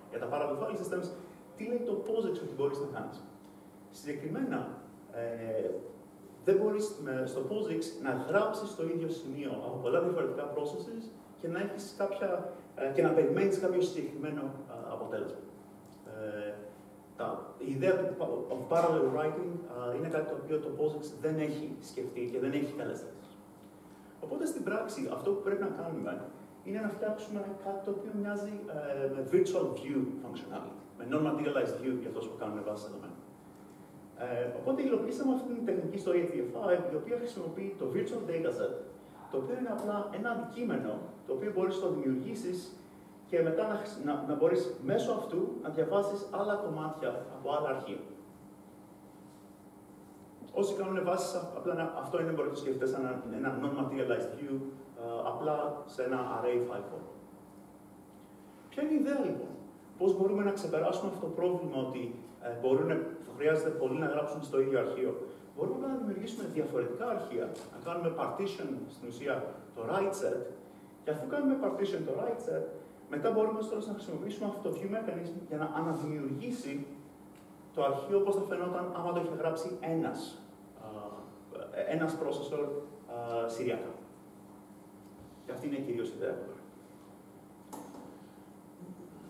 για τα parallel file systems. Τι λέει το POSIX ότι μπορείς να κάνεις; Συγκεκριμένα, ε, δεν μπορείς στο POSIX να γράψεις το ίδιο σημείο από πολλά διαφορετικά processes και να, έχεις κάποια, ε, και να περιμένεις κάποιο συγκεκριμένο αποτέλεσμα. Ε, τα, η ιδέα του of parallel writing είναι κάτι το οποίο το POSIX δεν έχει σκεφτεί και δεν έχει καλές Οπότε στην πράξη αυτό που πρέπει να κάνουμε είναι να φτιάξουμε κάτι το οποίο μοιάζει ε, με virtual view functionality, με non-materialized view για αυτό που κάνουμε βάσει δεδομένων. Ε, οπότε υλοποιήσαμε αυτή την τεχνική στο ADFI, η οποία χρησιμοποιεί το virtual dataset, το οποίο είναι απλά ένα αντικείμενο το οποίο μπορείς να το δημιουργήσεις και μετά να, να, να μπορείς μέσω αυτού να διαβάσεις άλλα κομμάτια από άλλα αρχεία. Όσοι κάνουν βάσεις, απλά αυτό είναι μπορεί να το σκεφτείτε σαν ένα, ένα non-materialized view, uh, απλά σε ένα array file form. Ποια είναι η ιδέα λοιπόν, πώς μπορούμε να ξεπεράσουμε αυτό το πρόβλημα ότι ε, μπορούν, θα χρειάζεται πολλοί να γράψουν στο ίδιο αρχείο; Μπορούμε να δημιουργήσουμε διαφορετικά αρχεία, να κάνουμε partition στην ουσία το write set, και αφού κάνουμε partition το write set, μετά μπορούμε τώρα να χρησιμοποιήσουμε αυτό το view mechanism για να αναδημιουργήσει το αρχείο όπως θα φαινόταν άμα το είχε γράψει ένας, ένας processor συριακά. Και αυτή είναι η κυρίως ιδέα τώρα.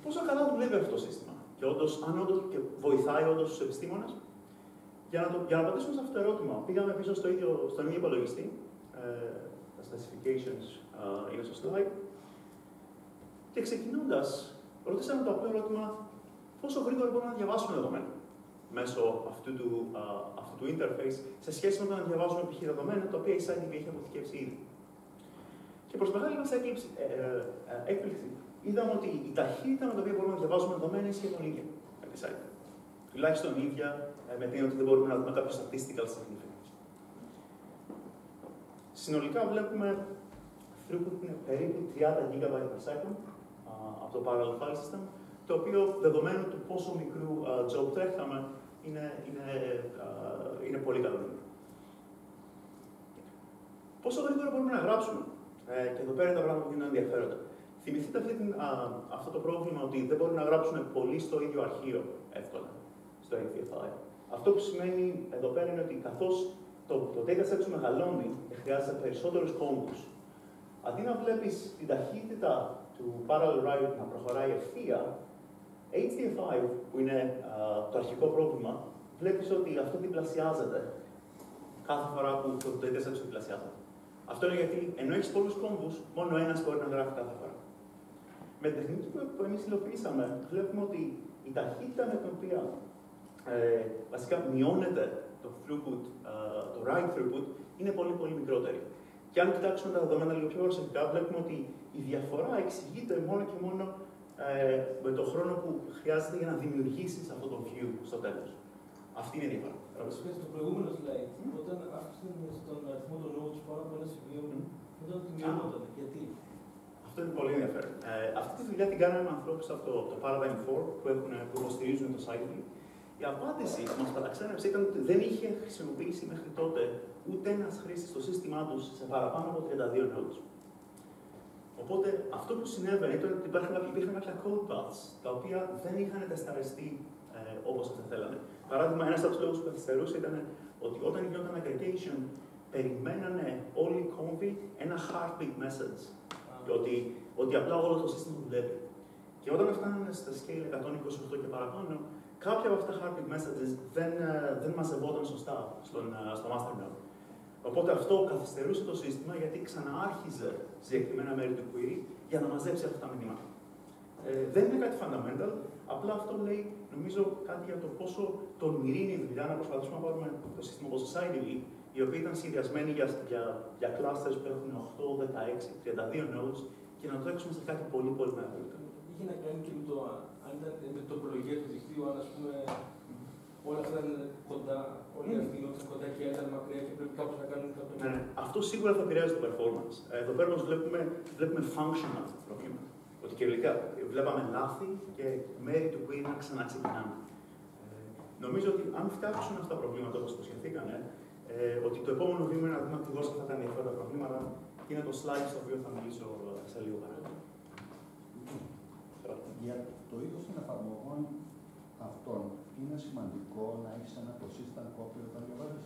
Πόσο καλά δουλεύει αυτό το σύστημα και, όντως, αν όντως, και βοηθάει όντως τους επιστήμονες. Για να, το, για να απαντήσουμε σε αυτό το ερώτημα, πήγαμε πίσω στο ίδιο, στον ίδιο υπολογιστή. Ε, τα specifications ε, είναι στο slide. Και ξεκινώντας, ρωτήσαμε το απλό ερώτημα πόσο γρήγορα μπορούμε να διαβάσουμε δεδομένα μέσω αυτού του, α, αυτού του interface σε σχέση με το να διαβάζουμε π.χ. δεδομένα τα οποία η Scientific έχει αποθηκεύσει ήδη. Και προς μεγάλη μας έκπληξη, ε, ε, έκπληξη, είδαμε ότι η ταχύτητα με την οποία μπορούμε να διαβάζουμε δεδομένα είναι σχεδόν ίδια με τη Scientific. Τουλάχιστον ίδια ε, με την ότι δεν μπορούμε να δούμε κάποιο statistical significance. Συνολικά βλέπουμε throughput είναι περίπου 30 GB per second από το parallel file system το οποίο δεδομένου του πόσο μικρού uh, job τρέχαμε, είναι, είναι, uh, είναι πολύ καλό Πόσο γρήγορα μπορούμε να γράψουμε; Ε, και εδώ πέρα τα πράγματα που είναι ενδιαφέροντα. Θυμηθείτε αυτή την, α, αυτό το πρόβλημα ότι δεν μπορούμε να γράψουμε πολύ στο ίδιο αρχείο εύκολα, στο APFI. Αυτό που σημαίνει εδώ πέρα είναι ότι καθώς το, το dataset σου μεγαλώνει και χρειάζεται περισσότερους κόμπου, αντί να βλέπεις την ταχύτητα του parallel write να προχωράει ευθεία, HDF5, που είναι το αρχικό πρόβλημα, βλέπεις ότι αυτό διπλασιάζεται κάθε φορά που το dataset σου διπλασιάζεται. Αυτό είναι γιατί ενώ έχεις πολλούς κόμβους, μόνο ένας μπορεί να γράφει κάθε φορά. Με την τεχνική που, που εμείς υλοποιήσαμε, βλέπουμε ότι η ταχύτητα με την οποία ε, βασικά μειώνεται το throughput, το write throughput, είναι πολύ πολύ μικρότερη. Και αν κοιτάξουμε τα δεδομένα λίγο πιο προσεκτικά, βλέπουμε ότι η διαφορά εξηγείται μόνο και μόνο ε, με τον χρόνο που χρειάζεται για να δημιουργήσεις αυτό το view στο τέλος. Αυτή είναι η διαφορά. Στο προηγούμενο slide, όταν αύξησε τον αριθμό των nodes πάνω από ένα σημείο, ήταν ότι μειωνόταν. Γιατί; Αυτό είναι πολύ ενδιαφέρον. Ε, αυτή τη δουλειά την κάναμε με ανθρώπους από το, το Paradigm 4 που, έχουν, που υποστηρίζουν το site. Η απάντηση που μας παραξένευσε ήταν ότι δεν είχε χρησιμοποιήσει μέχρι τότε ούτε ένας χρήστης στο σύστημά τους σε παραπάνω από 32 nodes. Οπότε αυτό που συνέβαινε ήταν ότι υπήρχαν κάποια, υπήρχαν κάποια code paths τα οποία δεν είχαν τεσταριστεί ε, όπως θα θέλανε. Παράδειγμα, ένας από τους λόγους που καθυστερούσε ήταν ότι όταν γινόταν aggregation, περιμένανε όλοι οι κόμβοι ένα heartbeat message. Και ότι, ότι απλά όλο το σύστημα δουλεύει. Και όταν φτάνανε στα scale 128 και παραπάνω, κάποια από αυτά τα heartbeat messages δεν, ε, δεν μαζευόταν σωστά στον, ε, στο master node. Οπότε αυτό καθυστερούσε το σύστημα γιατί ξαναάρχιζε συγκεκριμένα μέρη του query για να μαζέψει αυτά τα μηνύματα. Ε, δεν είναι κάτι fundamental, απλά αυτό λέει, νομίζω, κάτι για το πόσο τολμηρή είναι η δουλειά να προσπαθήσουμε να πάρουμε το σύστημα όπως το SciDB, η οποία ήταν σχεδιασμένη για, για, για clusters που έχουν 8, 16, 32 nodes και να το έξουμε σε κάτι πολύ πολύ μεγαλύτερο. Είχε να κάνει και με το, αν ήταν με το προλογία του δικτύου, αν ας πούμε όλα αυτά είναι κοντά, όλοι αυτοί είναι κοντά και ήταν μακριά και πρέπει κάπως να κάνουν κάποιο. Ναι, αυτό σίγουρα θα επηρεάζει το performance. Ε, εδώ πέρα όμως βλέπουμε, βλέπουμε functional προβλήματα. Ότι κυριολεκτικά βλέπαμε λάθη και μέρη του query να ξαναξεκινάμε. Ε, νομίζω ότι αν φτιάξουν αυτά τα προβλήματα όπως υποσχεθήκανε, ε, ότι το επόμενο βήμα είναι να δούμε ακριβώς αυτά τα ενδιαφέροντα προβλήματα και είναι το slide στο οποίο θα μιλήσω σε λίγο παράδειγμα. Για το είδος των εφαρμογών αυτών, είναι σημαντικό να έχεις ένα consistent copy όταν διαβάζεις;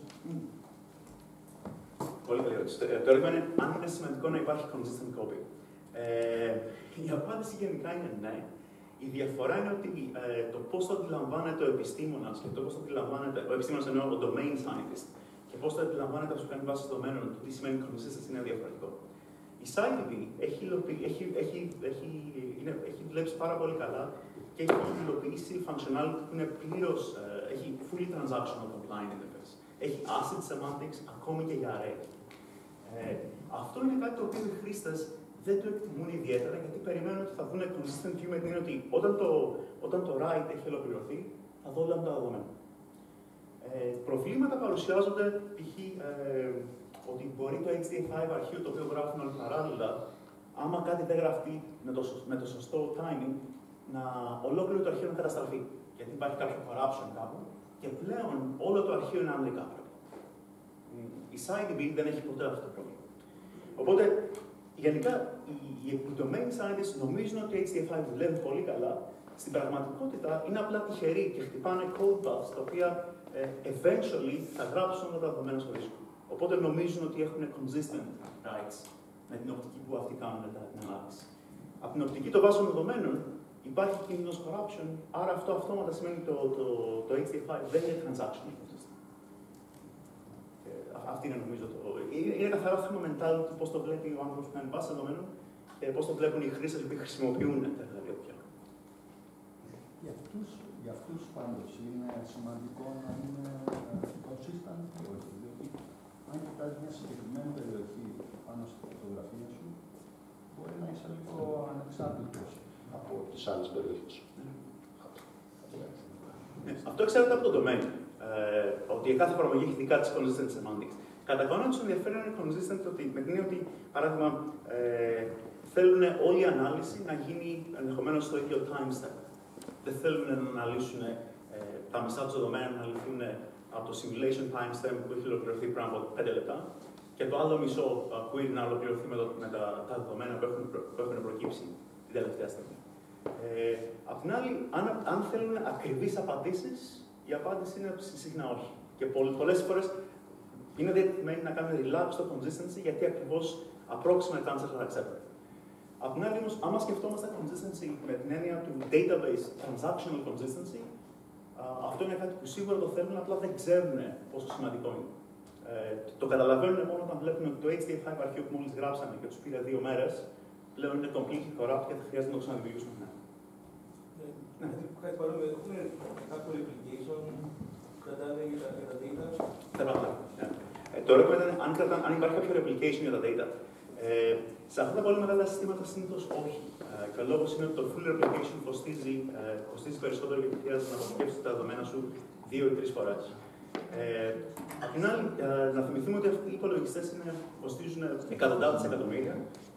Πολύ καλή ερώτηση. Το ερώτημα είναι αν είναι σημαντικό να υπάρχει consistent copy. Ε, η απάντηση γενικά είναι ναι. Η διαφορά είναι ότι ε, το πώς το αντιλαμβάνεται ο επιστήμονας και το πώς το αντιλαμβάνεται. Ο επιστήμονας εννοώ ο domain scientist και πώς το αντιλαμβάνεται όσο κάνει βάση δεδομένων, το τι σημαίνει consistency είναι διαφορετικό. Η SciDB έχει, έχει, έχει, έχει, είναι, έχει δουλέψει πάρα πολύ καλά και έχει υλοποιήσει functionality που είναι πλήρως, ε, έχει fully transactional compliant interface. Έχει asset semantics ακόμη και για array. Ε, αυτό είναι κάτι το οποίο οι χρήστες δεν το εκτιμούν ιδιαίτερα γιατί περιμένουν ότι θα δουν consistent view με την ότι όταν το, όταν το write έχει ολοκληρωθεί, θα δω όλα τα δεδομένα. Ε, προβλήματα παρουσιάζονται π.χ. Ε, ότι μπορεί το HTML5 αρχείο το οποίο γράφουν όλοι παράλληλα, άμα κάτι δεν γραφτεί με το, με το σωστό timing, να ολόκληρο το αρχείο να καταστραφεί. Γιατί υπάρχει κάποιο corruption κάπου και πλέον όλο το αρχείο είναι unrecoverable. Η SciDB δεν έχει ποτέ αυτό το πρόβλημα. Οπότε, γενικά, οι, οι domain scientists νομίζουν ότι το HTML5 δουλεύει πολύ καλά. Στην πραγματικότητα είναι απλά τυχεροί και χτυπάνε code paths τα οποία ε, eventually θα γράψουν όλα τα δεδομένα στο δίσκο. Οπότε νομίζουν ότι έχουν consistent rights με την οπτική που αυτοί κάνουν την ανάλυση. Από την οπτική των βάσεων δεδομένων υπάρχει κίνδυνος corruption, άρα αυτό αυτόματα σημαίνει ότι το, το, το HTML5 δεν είναι transactional consistent. Αυτή είναι νομίζω το. Είναι καθαρά θέμα mental του πώς το βλέπει ο άνθρωπος που κάνει βάση δεδομένων και πώς το βλέπουν οι χρήστες που χρησιμοποιούν τα εργαλεία πια. Για αυτούς για αυτούς πάντως είναι σημαντικό να είναι consistent ή όχι. Διότι αν κοιτάζεις μια συγκεκριμένη περιοχή πάνω στη φωτογραφία σου, μπορεί να είσαι λίγο ανεξάρτητος από τις άλλες περιοχές. Ναι, αυτό εξαρτάται από το domain. Ε, ότι κάθε εφαρμογή έχει δικά της consistent semantics. Κατά κανόνα τους ενδιαφέρον είναι consistent ότι, με την έννοια ότι, παράδειγμα, ε, θέλουν όλη η ανάλυση να γίνει ενδεχομένως στο ίδιο timestamp δεν θέλουν να αναλύσουν ε, τα μισά τους δεδομένα να λυθούν από το simulation timestamp που έχει ολοκληρωθεί πριν από 5 λεπτά και το άλλο μισό query να ολοκληρωθεί με, το, με τα, τα, δεδομένα που έχουν, που έχουν προκύψει την τελευταία στιγμή. Ε, απ' την άλλη, αν, αν θέλουν ακριβείς απαντήσεις, η απάντηση είναι συχνά όχι. Και πολλές φορές είναι διατεθειμένοι να κάνουν relax το consistency γιατί ακριβώς approximate answers are accepted. Απ' την άλλη, όμως, άμα σκεφτόμαστε consistency με την έννοια του database transactional consistency, αυτό είναι κάτι που σίγουρα το θέλουν, απλά δεν ξέρουν πόσο σημαντικό είναι. Ε, το καταλαβαίνουν μόνο όταν βλέπουν ότι το HTML5 αρχείο που μόλις γράψανε και τους πήρε δύο μέρες, πλέον είναι completely corrupt και θα χρειάζεται να το ξαναδημιουργήσουν. Ναι. ναι. Κάτι παρόμοιο, έχουμε κάποιο replication κρατάνε για τα, data. Δεν ναι. ε, Το ερώτημα ήταν αν, αν υπάρχει κάποιο replication για τα data. Ε, σε αυτά τα πολύ μεγάλα συστήματα συνήθως όχι. Ε, και ο λόγος είναι ότι το full replication κοστίζει, ε, κοστίζει περισσότερο γιατί χρειάζεται να αποθηκεύσεις τα δεδομένα σου δύο ή τρεις φορές. Ε, απ' την άλλη, ε, να θυμηθούμε ότι αυτοί οι υπολογιστές κοστίζουν εκατοντάδες εκατομμύρια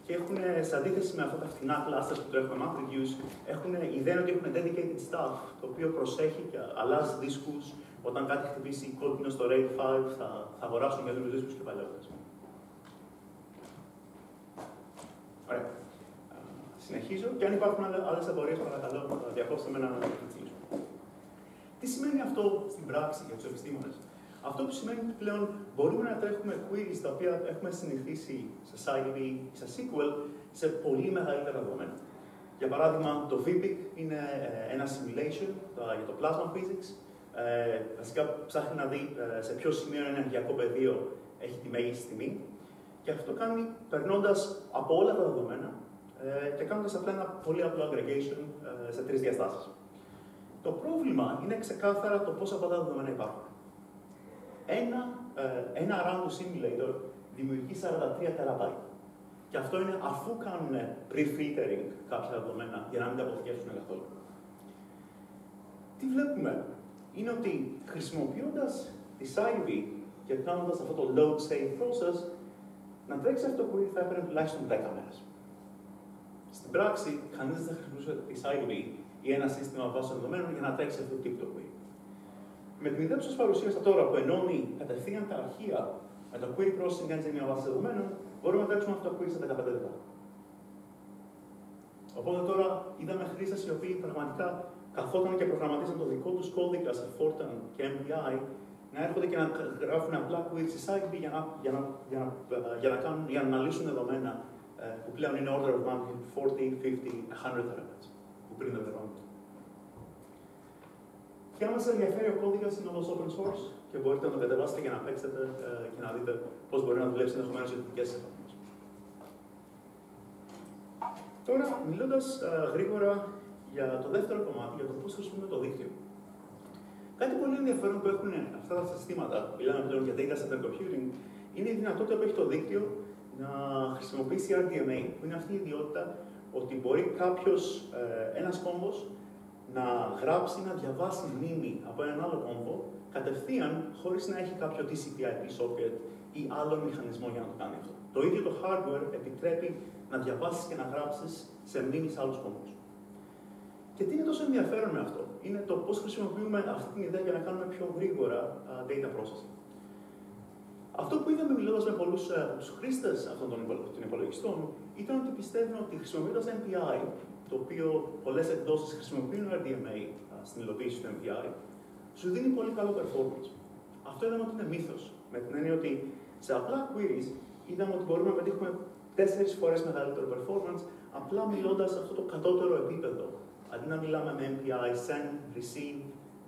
και έχουν, σε αντίθεση με αυτά τα φθηνά clusters που τρέχουν MapReduce, έχουν ιδέα ότι έχουν dedicated staff το οποίο προσέχει και αλλάζει δίσκους. Όταν κάτι χτυπήσει κόκκινο στο RAID 5, θα, θα αγοράσουν καινούριου δίσκους και παλαιότερες. Ωραία. Συνεχίζω και αν υπάρχουν άλλες απορίες, παρακαλώ να διακόψετε με να εξηγήσω. Τι σημαίνει αυτό στην πράξη για τους επιστήμονες; Αυτό που σημαίνει ότι πλέον μπορούμε να τρέχουμε queries τα οποία έχουμε συνηθίσει σε SciDB ή σε SQL σε πολύ μεγαλύτερα δεδομένα. Για παράδειγμα, το VBIC είναι ε, ένα simulation για το plasma physics. Ε, βασικά ψάχνει να δει ε, σε ποιο σημείο ένα ενεργειακό πεδίο έχει τη μέγιστη τιμή και αυτό κάνει περνώντας από όλα τα δεδομένα ε, και κάνοντας απλά ένα πολύ απλό aggregation ε, σε τρεις διαστάσεις. Το πρόβλημα είναι ξεκάθαρα το πόσα από τα δεδομένα υπάρχουν. Ένα, ε, ένα random simulator δημιουργεί 43 terabyte. Και αυτό είναι αφού κάνουν pre-filtering κάποια δεδομένα για να μην τα αποθηκεύσουν καθόλου. Τι βλέπουμε, είναι ότι χρησιμοποιώντας τη SciV και κάνοντας αυτό το load save process, να τρέξει αυτό που θα έπαιρνε τουλάχιστον 10 μέρες. Στην πράξη, κανείς δεν χρησιμοποιούσε τη SIDB ή ένα σύστημα βάσεων δεδομένων για να τρέξει αυτό το τύπο query. Με την ιδέα που σα παρουσίασα τώρα που ενώνει κατευθείαν τα αρχεία με το query processing engine μια βάση δεδομένων, μπορούμε να τρέξουμε αυτό το query σε 15 λεπτά. Οπότε τώρα είδαμε χρήστες οι οποίοι πραγματικά καθόταν και προγραμματίζαν το δικό τους κώδικα σε Fortran και MPI να έρχονται και να γράφουν απλά queries στη site για να, για να, για να, για να, κάνουν, για να αναλύσουν δεδομένα ε, που πλέον είναι order of magnitude 40, 50, 100 TB, που πριν δεν πληρώνεται. Και άμα σας ενδιαφέρει ο κώδικας είναι όλος open source και μπορείτε να το κατεβάσετε και να παίξετε ε, και να δείτε πώς μπορεί να δουλέψει ενδεχομένως για δικές σας εφαρμογές. Τώρα, μιλώντας ε, γρήγορα για το δεύτερο κομμάτι, για το πώς χρησιμοποιούμε το δίκτυο. Κάτι πολύ ενδιαφέρον που έχουν αυτά τα συστήματα, μιλάμε πλέον για data center computing, είναι η δυνατότητα που έχει το δίκτυο να χρησιμοποιήσει RDMA, που είναι αυτή η ιδιότητα ότι μπορεί κάποιος, ε, ένας κόμβος, να γράψει, να διαβάσει μνήμη από έναν άλλο κόμβο κατευθείαν χωρίς να έχει κάποιο TCP/IP socket ή άλλο μηχανισμό για να το κάνει αυτό. Το ίδιο το hardware επιτρέπει να διαβάσεις και να γράψεις σε μνήμη σε άλλους κόμβους. Και τι είναι τόσο ενδιαφέρον με αυτό, είναι το πώς χρησιμοποιούμε αυτή την ιδέα για να κάνουμε πιο γρήγορα data processing. Αυτό που είδαμε μιλώντας με πολλούς ε, από τους χρήστες αυτών των υπολογιστών ήταν ότι πιστεύουν ότι χρησιμοποιώντας MPI, το οποίο πολλές εκδόσεις χρησιμοποιούν RDMA στην υλοποίηση του MPI, σου δίνει πολύ καλό performance. Αυτό είδαμε ότι είναι μύθος. Με την έννοια ότι σε απλά queries είδαμε ότι μπορούμε να πετύχουμε τέσσερις φορές μεγαλύτερο performance απλά μιλώντας σε αυτό το κατώτερο επίπεδο. Αντί να μιλάμε με MPI, send, receive,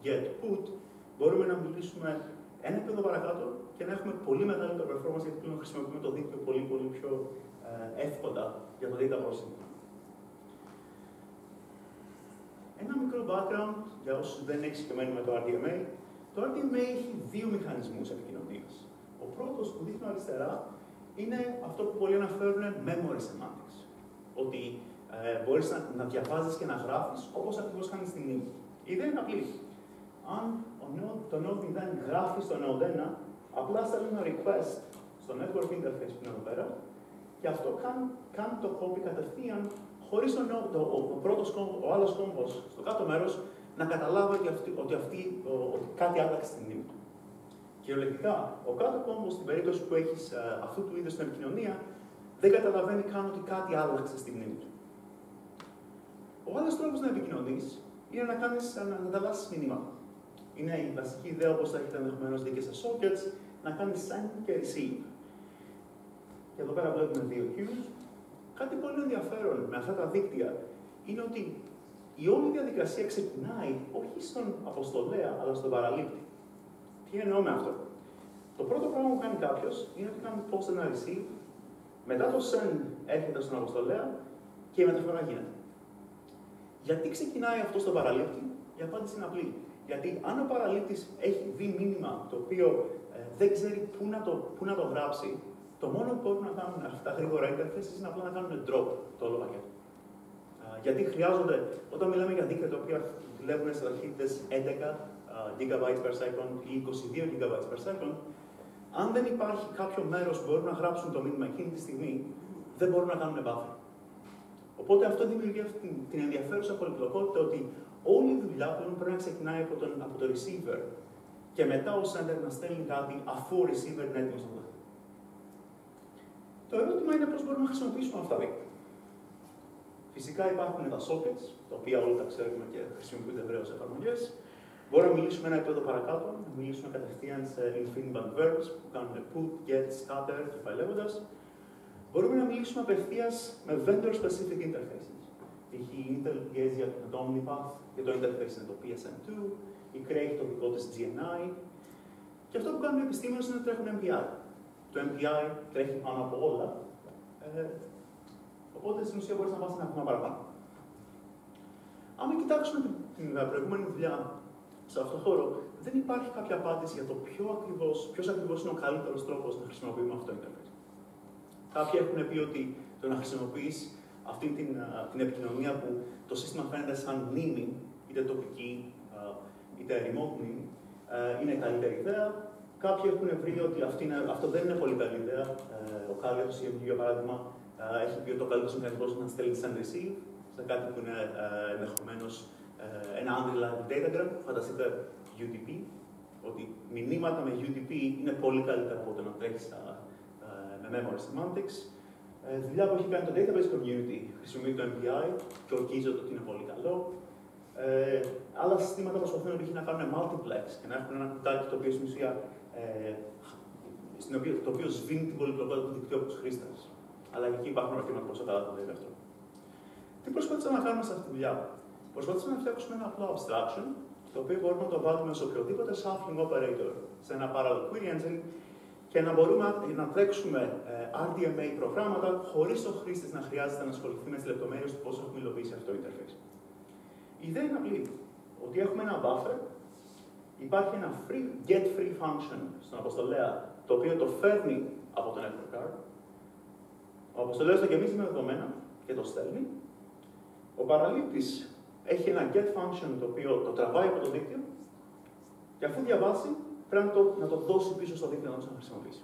get, put, μπορούμε να μιλήσουμε ένα επίπεδο παρακάτω και να έχουμε πολύ μεγαλύτερο performance γιατί πλέον χρησιμοποιούμε το δίκτυο πολύ, πολύ πιο ε, εύκολα για το data processing. Ένα μικρό background για όσους δεν είναι εξοικειωμένοι με το RDMA. Το RDMA έχει δύο μηχανισμούς επικοινωνίας. Ο πρώτος που δείχνω αριστερά είναι αυτό που πολλοί αναφέρουν memory semantics. Ότι ε, μπορείς να, να διαβάζεις και να γράφεις όπως ακριβώς κάνεις στην μνήμη. Η ιδέα είναι απλή. Αν ο node, το node 0 γράφει στο node 1, απλά στέλνει ένα request στο network interface που είναι εδώ πέρα και αυτό κάνει, κάνει το copy κατευθείαν χωρίς ο, το, ο, ο, πρώτος, ο άλλος κόμβος στο κάτω μέρος να καταλάβει ότι, αυτή, ότι, αυτή, ότι κάτι άλλαξε στην μνήμη του. Κυριολεκτικά, ο κάτω κόμβος στην περίπτωση που έχεις ε, αυτού του είδους την επικοινωνία δεν καταλαβαίνει καν ότι κάτι άλλαξε στη μνήμη του. Ο άλλος τρόπος να επικοινωνείς είναι να, κάνεις, να ανταλλάσσεις μηνύματα. Είναι η βασική ιδέα, όπως θα έχετε ενδεχομένως δει και σε sockets, να κάνεις send και receive. Και εδώ πέρα βλέπουμε δύο queues. Κάτι πολύ ενδιαφέρον με αυτά τα δίκτυα είναι ότι η όλη διαδικασία ξεκινάει όχι στον αποστολέα, αλλά στον παραλήπτη. Τι εννοώ με αυτό; Το πρώτο πράγμα που κάνει κάποιος είναι ότι κάνει post ένα receive, μετά το send έρχεται στον αποστολέα και η μεταφορά γίνεται. Γιατί ξεκινάει αυτό στον παραλήπτη, η απάντηση είναι απλή. Γιατί αν ο παραλήπτης έχει δει μήνυμα το οποίο ε, δεν ξέρει πού να, το, πού να το γράψει, το μόνο που μπορούν να κάνουν αυτά τα γρήγορα interfaces είναι απλά να κάνουν drop το όλο πακέτο. Γιατί χρειάζονται, όταν μιλάμε για δίκτυα τα οποία δουλεύουν σε ταχύτητε 11 GB per second ή 22 GB per second, αν δεν υπάρχει κάποιο μέρος που μπορούν να γράψουν το μήνυμα εκείνη τη στιγμή, δεν μπορούν να κάνουν buffer. Οπότε αυτό δημιουργεί αυτή την ενδιαφέρουσα πολυπλοκότητα ότι όλη η δουλειά πλέον πρέπει να ξεκινάει από, τον, από το receiver και μετά ο sender να στέλνει κάτι αφού ο receiver είναι έτοιμος να δεχτεί. Το ερώτημα είναι πώς μπορούμε να χρησιμοποιήσουμε αυτά τα δίκτυα. Φυσικά υπάρχουν τα sockets, τα οποία όλοι τα ξέρουμε και χρησιμοποιούνται ευρέως σε εφαρμογές. Μπορούμε να μιλήσουμε ένα επίπεδο παρακάτω, να μιλήσουμε κατευθείαν σε infinite verbs που κάνουν put, get, scatter και πάει λέγοντα. Μπορούμε να μιλήσουμε απευθείας με vendor specific interfaces. Π.χ. η Intel πιέζει για το Omnipath και το interface είναι το PSM2, η Cray έχει το δικό της GNI. Και αυτό που κάνουν οι επιστήμονες είναι ότι τρέχουν MPI. Το MPI τρέχει πάνω από όλα. Ε, οπότε στην ουσία μπορείς να πας ένα βήμα παραπάνω. Αν κοιτάξουμε την προηγούμενη δουλειά σε αυτό το χώρο, δεν υπάρχει κάποια απάντηση για το ποιο ακριβώς ποιος ακριβώς είναι ο καλύτερος τρόπος να χρησιμοποιούμε αυτό το interface. Κάποιοι έχουν πει ότι το να χρησιμοποιείς αυτή την, την επικοινωνία που το σύστημα φαίνεται σαν μνήμη, είτε τοπική, είτε remote μνήμη, είναι καλύτερη ιδέα. Κάποιοι έχουν βρει ότι είναι, αυτό δεν είναι πολύ καλή ιδέα. Ε, ο Κάλλιο, για παράδειγμα, έχει πει ότι το καλύτερος μηχανισμός είναι να στέλνεις send receive σε κάτι που είναι ενδεχομένως ένα unreliable datagram. Φανταστείτε UDP, ότι μηνύματα με UDP είναι πολύ καλύτερα από το να τρέχεις με memory semantics. Ε, δουλειά που έχει κάνει το database community χρησιμοποιεί το MPI και ορκίζεται ότι είναι πολύ καλό. Ε, άλλα συστήματα προσπαθούν να κάνουν multiplex και να έχουν ένα κουτάκι το οποίο στην ουσία ε, στην οποία, το οποίο σβήνει την πολυπλοκότητα του δικτύου από του χρήστε. αλλά και εκεί υπάρχουν ερωτήματα πόσο καλά το λέει αυτό. Τι προσπάθησαμε να κάνουμε σε αυτή τη δουλειά; Προσπαθήσαμε να φτιάξουμε ένα απλό abstraction, το οποίο μπορούμε να το βάλουμε σε οποιοδήποτε shuffling operator, σε ένα parallel query engine, και να μπορούμε να τρέξουμε ε, RDMA προγράμματα χωρίς ο χρήστης να χρειάζεται να ασχοληθεί με τις λεπτομέρειες του πώς έχουμε υλοποιήσει αυτό το interface. Η ιδέα είναι απλή. Ότι έχουμε ένα buffer, υπάρχει ένα free, get free function στον αποστολέα, το οποίο το φέρνει από το network card. Ο αποστολέας το γεμίζει με δεδομένα και το στέλνει. Ο παραλήπτης έχει ένα get function το οποίο το τραβάει από το δίκτυο και αφού διαβάσει πρέπει να το, να το δώσει πίσω στο δίκτυο να το χρησιμοποιήσει.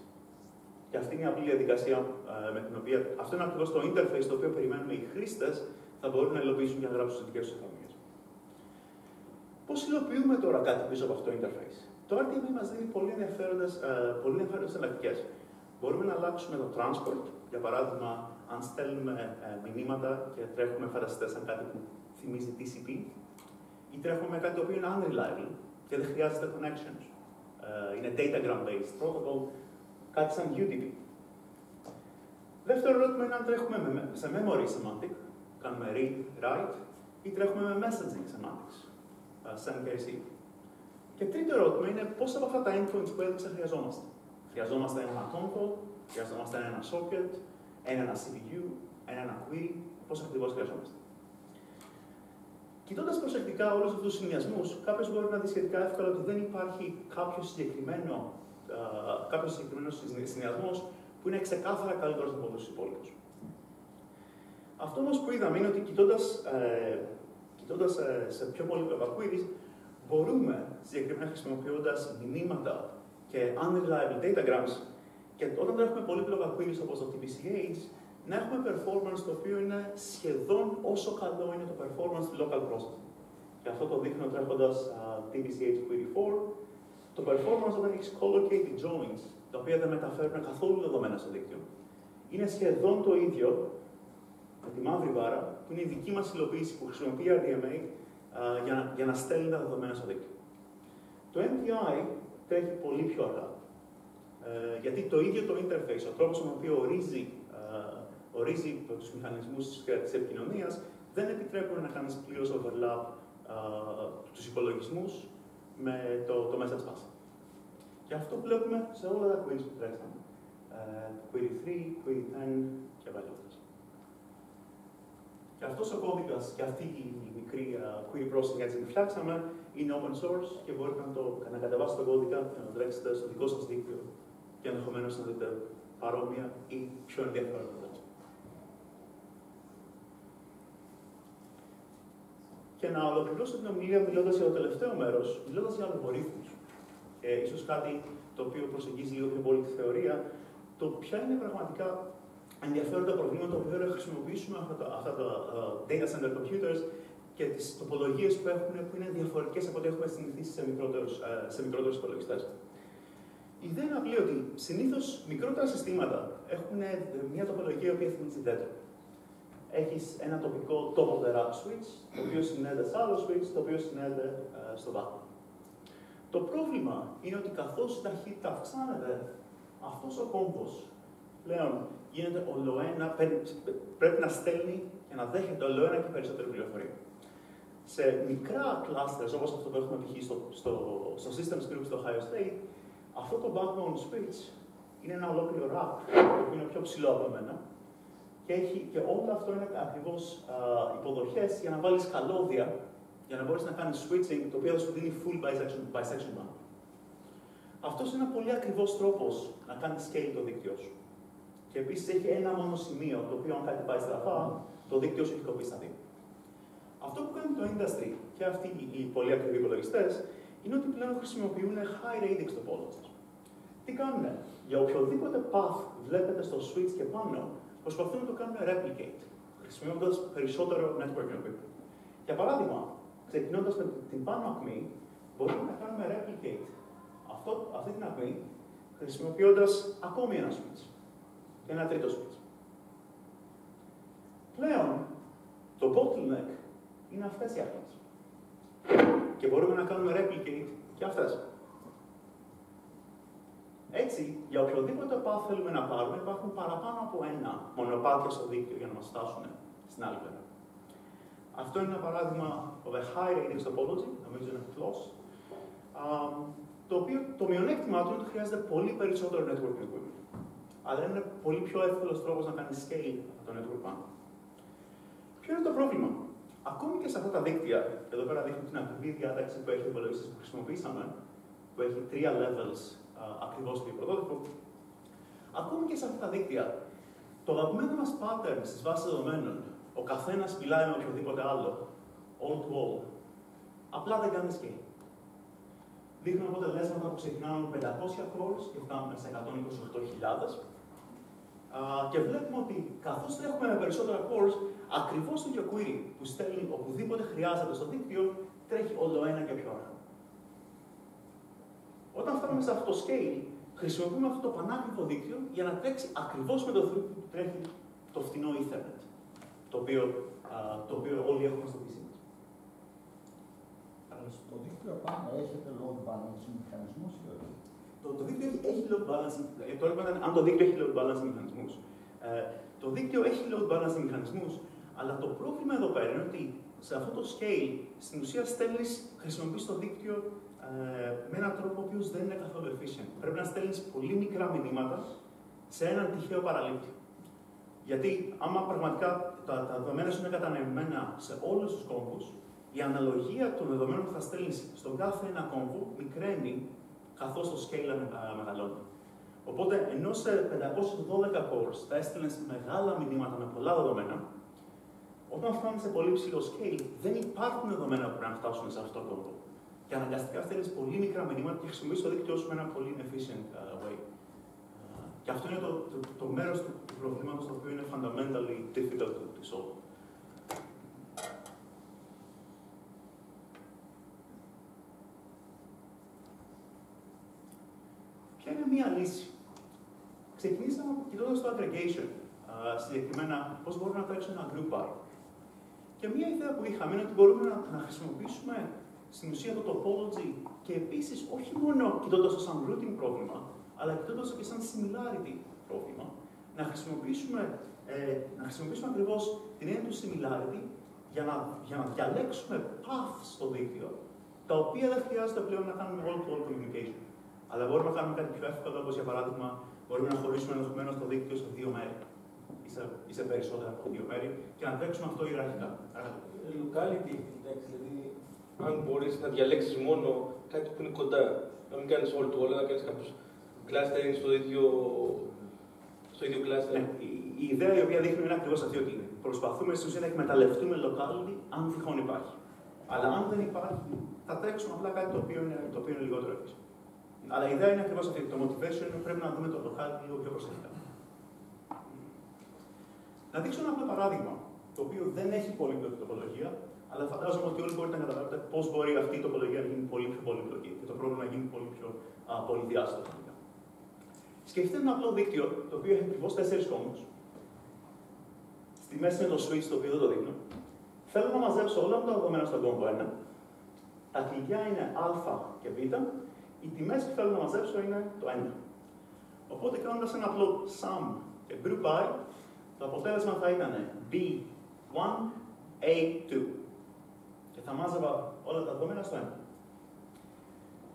Και αυτή είναι η απλή διαδικασία ε, με την οποία αυτό είναι ακριβώς το interface το οποίο περιμένουμε οι χρήστες θα μπορούν να υλοποιήσουν και να γράψουν τι δικές τους εφαρμογές. Πώς υλοποιούμε τώρα κάτι πίσω από αυτό το interface. Το RDMA μας δίνει πολύ ενδιαφέροντες ε, πολύ εναλλακτικές. Μπορούμε να αλλάξουμε το transport, για παράδειγμα, αν στέλνουμε ε, μηνύματα και τρέχουμε, φανταστείτε, σαν κάτι που θυμίζει TCP, ή τρέχουμε κάτι το οποίο είναι unreliable και δεν χρειάζεται connections. Ε, είναι datagram-based protocol, κάτι σαν UDP. Δεύτερο ερώτημα είναι αν τρέχουμε σε memory semantic, κάνουμε read, write, ή τρέχουμε με messaging semantics, uh, send και receive. Και τρίτο ερώτημα είναι πόσα από αυτά τα endpoints που έδειξα χρειαζόμαστε. Χρειαζόμαστε ένα atom call, χρειαζόμαστε ένα socket, ένα CPU, ένα query, πόσα ακριβώς χρειαζόμαστε. Κοιτώντας προσεκτικά όλους αυτούς τους συνδυασμούς, κάποιος μπορεί να δει σχετικά εύκολα ότι δεν υπάρχει κάποιο συγκεκριμένο, κάποιος συγκεκριμένος συνδυασμός που είναι ξεκάθαρα καλύτερος από τους υπόλοιπους. Αυτό όμως που είδαμε είναι ότι κοιτώντας ε, κοιτώντας, ε, σε πιο πολύπλοκα queries, μπορούμε συγκεκριμένα χρησιμοποιώντας μηνύματα και unreliable datagrams και όταν έχουμε πολύπλοκα queries όπως το TPCH, να έχουμε performance το οποίο είναι σχεδόν όσο καλό είναι το performance του local processing. Και αυτό το δείχνω τρέχοντας uh, TBCH Query 4. Το performance όταν έχεις collocated joins, τα οποία δεν μεταφέρουν καθόλου δεδομένα στο δίκτυο, είναι σχεδόν το ίδιο με τη μαύρη βάρα, που είναι η δική μας υλοποίηση που χρησιμοποιεί RDMA uh, για, να, για να στέλνει τα δεδομένα στο δίκτυο. Το MPI τρέχει πολύ πιο αργά. Ε, γιατί το ίδιο το interface, ο τρόπος με τον οποίο ορίζει ορίζει τους μηχανισμούς της επικοινωνίας, δεν επιτρέπουν να κάνεις πλήρως overlap τους υπολογισμούς με το, το message pass. Και αυτό βλέπουμε σε όλα τα queries που τρέξαμε. Uh, query 3, query 10 και παλιότερε. Και αυτός ο κώδικας και αυτή η μικρή uh, query processing έτσι που φτιάξαμε είναι open source και μπορείτε να το να κατεβάσετε τον κώδικα και να το τρέξετε στο δικό σας δίκτυο και ενδεχομένως να δείτε παρόμοια ή πιο ενδιαφέροντα και να ολοκληρώσω την ομιλία μιλώντας για το τελευταίο μέρος, μιλώντας για αλγορίθμους. Και ίσως κάτι το οποίο προσεγγίζει λίγο πιο πολύ τη θεωρία, το ποια είναι πραγματικά ενδιαφέροντα προβλήματα που πρέπει να χρησιμοποιήσουμε αυτά τα, αυτά τα uh, data center computers και τις τοπολογίες που έχουν που είναι διαφορετικές από ό,τι έχουμε συνηθίσει σε μικρότερους uh, σε μικρότερους υπολογιστές. Η ιδέα είναι απλή ότι συνήθως μικρότερα συστήματα έχουν μια τοπολογία η οποία θυμίζει δέντρο έχεις ένα τοπικό top of the rack switch, το οποίο συνδέεται σε άλλο switch, το οποίο συνδέεται ε, στο βάθο. Το πρόβλημα είναι ότι καθώς η ταχύτητα αυξάνεται, αυτός ο κόμπο πλέον γίνεται ολοένα, πρέπει να στέλνει και να δέχεται ολοένα και περισσότερη πληροφορία. Σε μικρά clusters, όπως αυτό που έχουμε π.χ. Στο, στο, στο Systems Group στο Ohio State, αυτό το backbone switch είναι ένα ολόκληρο rack, το οποίο είναι πιο ψηλό από μένα, και, έχει, και όλο αυτό είναι ακριβώς υποδοχές για να βάλεις καλώδια, για να μπορείς να κάνεις switching, το οποίο θα σου δίνει full bisection, bisection map. Αυτός είναι ένα πολύ ακριβώ τρόπος να κάνεις scale το δίκτυό σου. Και επίσης έχει ένα μόνο σημείο, το οποίο αν κάτι πάει στραφά, το δίκτυο σου έχει κοπεί στα δύο. Αυτό που κάνει το industry και αυτοί οι πολύ ακριβοί υπολογιστές είναι ότι πλέον χρησιμοποιούν high radix topologies. Τι κάνουν, για οποιοδήποτε path βλέπετε στο switch και πάνω, προσπαθούν να το κάνουμε replicate, χρησιμοποιώντας περισσότερο network equipment. Για παράδειγμα, ξεκινώντας με την πάνω ακμή, μπορούμε να κάνουμε replicate αυτό, αυτή την ακμή χρησιμοποιώντας ακόμη ένα switch και ένα τρίτο switch. Πλέον, το bottleneck είναι αυτές οι άκμες. Και μπορούμε να κάνουμε replicate και αυτές. Έτσι, για οποιοδήποτε path θέλουμε να πάρουμε, υπάρχουν παραπάνω από ένα μονοπάτια στο δίκτυο για να μας φτάσουν στην άλλη πλευρά. Αυτό είναι ένα παράδειγμα of a high radius topology, νομίζω είναι close, το οποίο το μειονέκτημά του είναι ότι χρειάζεται πολύ περισσότερο network equipment. Αλλά είναι πολύ πιο εύκολος τρόπος να κάνει scale από το network πάνω. Ποιο είναι το πρόβλημα; Ακόμη και σε αυτά τα δίκτυα, εδώ πέρα δείχνω την ακριβή διάταξη που έχει ο υπολογιστής που χρησιμοποιήσαμε, που έχει τρία levels ακριβώς στο πρωτότυπο. Ακόμη και σε αυτά τα δίκτυα, το αγαπημένο μας pattern στις βάσεις δεδομένων, ο καθένας μιλάει με οποιοδήποτε άλλο, all to all, απλά δεν κάνει scale. Δείχνουν αποτελέσματα που ξεκινάνε με 500 cores και φτάνουμε σε 128.000. Και βλέπουμε ότι καθώς τρέχουμε με περισσότερα cores, ακριβώς το ίδιο query που στέλνει οπουδήποτε χρειάζεται στο δίκτυο, τρέχει όλο ένα και πιο αργά. Όταν φτάνουμε σε αυτό το scale, χρησιμοποιούμε αυτό το πανάκριβο δίκτυο για να τρέξει ακριβώς με το throughput που τρέχει το φθηνό Ethernet, το οποίο, α, το οποίο όλοι έχουμε στο PC Στο δίκτυο πάνω έχετε load balancing μηχανισμούς ή όχι; Το, το δίκτυο έχει, έχει load balancing. Ε, το ερώτημα ήταν αν το δίκτυο έχει load balancing μηχανισμούς. Ε, το δίκτυο έχει load balancing μηχανισμούς, αλλά το πρόβλημα εδώ πέρα είναι ότι σε αυτό το scale, στην ουσία στέλνεις, χρησιμοποιείς το δίκτυο ε, με έναν τρόπο ο οποίος δεν είναι καθόλου efficient. Πρέπει να στέλνεις πολύ μικρά μηνύματα σε έναν τυχαίο παραλήπτη. Γιατί άμα πραγματικά τα, τα δεδομένα σου είναι κατανεμμένα σε όλους τους κόμβους, η αναλογία των δεδομένων που θα στέλνεις στον κάθε ένα κόμβο μικραίνει καθώς το scale μεγαλώνει. Οπότε, ενώ σε 512 cores θα έστειλες μεγάλα μηνύματα με πολλά δεδομένα, όταν φτάνεις σε πολύ ψηλό scale, δεν υπάρχουν δεδομένα που πρέπει να φτάσουν σε αυτό το κόμβο. Και αναγκαστικά στέλνεις πολύ μικρά μηνύματα και χρησιμοποιείς το δίκτυό σου με ένα πολύ efficient uh, way. Uh, και αυτό είναι το, το, το μέρος του, του προβλήματος το οποίο είναι fundamentally difficult to solve. Ποια είναι μία λύση. Ξεκινήσαμε κοιτώντα το aggregation, uh, συγκεκριμένα πώς μπορούμε να τρέξουμε ένα group by. Και μία ιδέα που είχαμε είναι ότι μπορούμε να, να χρησιμοποιήσουμε στην ουσία το topology και επίσης όχι μόνο κοιτώντας το σαν routing πρόβλημα, αλλά κοιτώντας το και σαν similarity πρόβλημα, να χρησιμοποιήσουμε, ε, να χρησιμοποιήσουμε ακριβώς την έννοια του similarity για να, για να διαλέξουμε paths στο δίκτυο, τα οποία δεν χρειάζεται πλέον να κάνουμε all-to-all communication. Αλλά μπορούμε να κάνουμε κάτι πιο εύκολο, όπως για παράδειγμα, μπορούμε να χωρίσουμε ενδεχομένως το δίκτυο σε δύο μέρη ή σε, ή σε περισσότερα από δύο μέρη και να τρέξουμε αυτό ιεραρχικά. Locality, εντάξει, δηλαδή αν μπορείς να διαλέξεις μόνο κάτι που είναι κοντά, να μην κάνεις όλο το όλο, να κάνεις κάποιο clustering στο ίδιο, στο ίδιο cluster. Ναι, η, η, ιδέα η οποία δείχνει είναι ακριβώς αυτή ότι προσπαθούμε στην ουσία να εκμεταλλευτούμε locality αν τυχόν υπάρχει. Αλλά αν δεν υπάρχει, θα τρέξουμε απλά κάτι το οποίο είναι, το οποίο είναι λιγότερο efficient. Αλλά η ιδέα είναι ακριβώς αυτή. Το motivation είναι πρέπει να δούμε το locality λίγο πιο προσεκτικά. Να δείξω ένα απλό παράδειγμα, το οποίο δεν έχει πολύ τοπολογία, αλλά φαντάζομαι ότι όλοι μπορείτε να καταλάβετε πώς μπορεί αυτή η τοπολογία να γίνει πολύ πιο πολύπλοκη και το πρόβλημα να γίνει πολύ πιο πολυδιάστατο. Σκεφτείτε ένα απλό δίκτυο το οποίο έχει ακριβώς τέσσερις κόμβους. Στη μέση είναι το switch το οποίο δεν το δείχνω. Θέλω να μαζέψω όλα τα δεδομένα στον κόμβο 1. Τα κλειδιά είναι α και β. Οι τιμές που θέλω να μαζέψω είναι το 1. Οπότε κάνοντας ένα απλό sum και group by, το αποτέλεσμα θα ήταν b1 a2 θα μάζευα όλα τα δεδομένα στο ένα.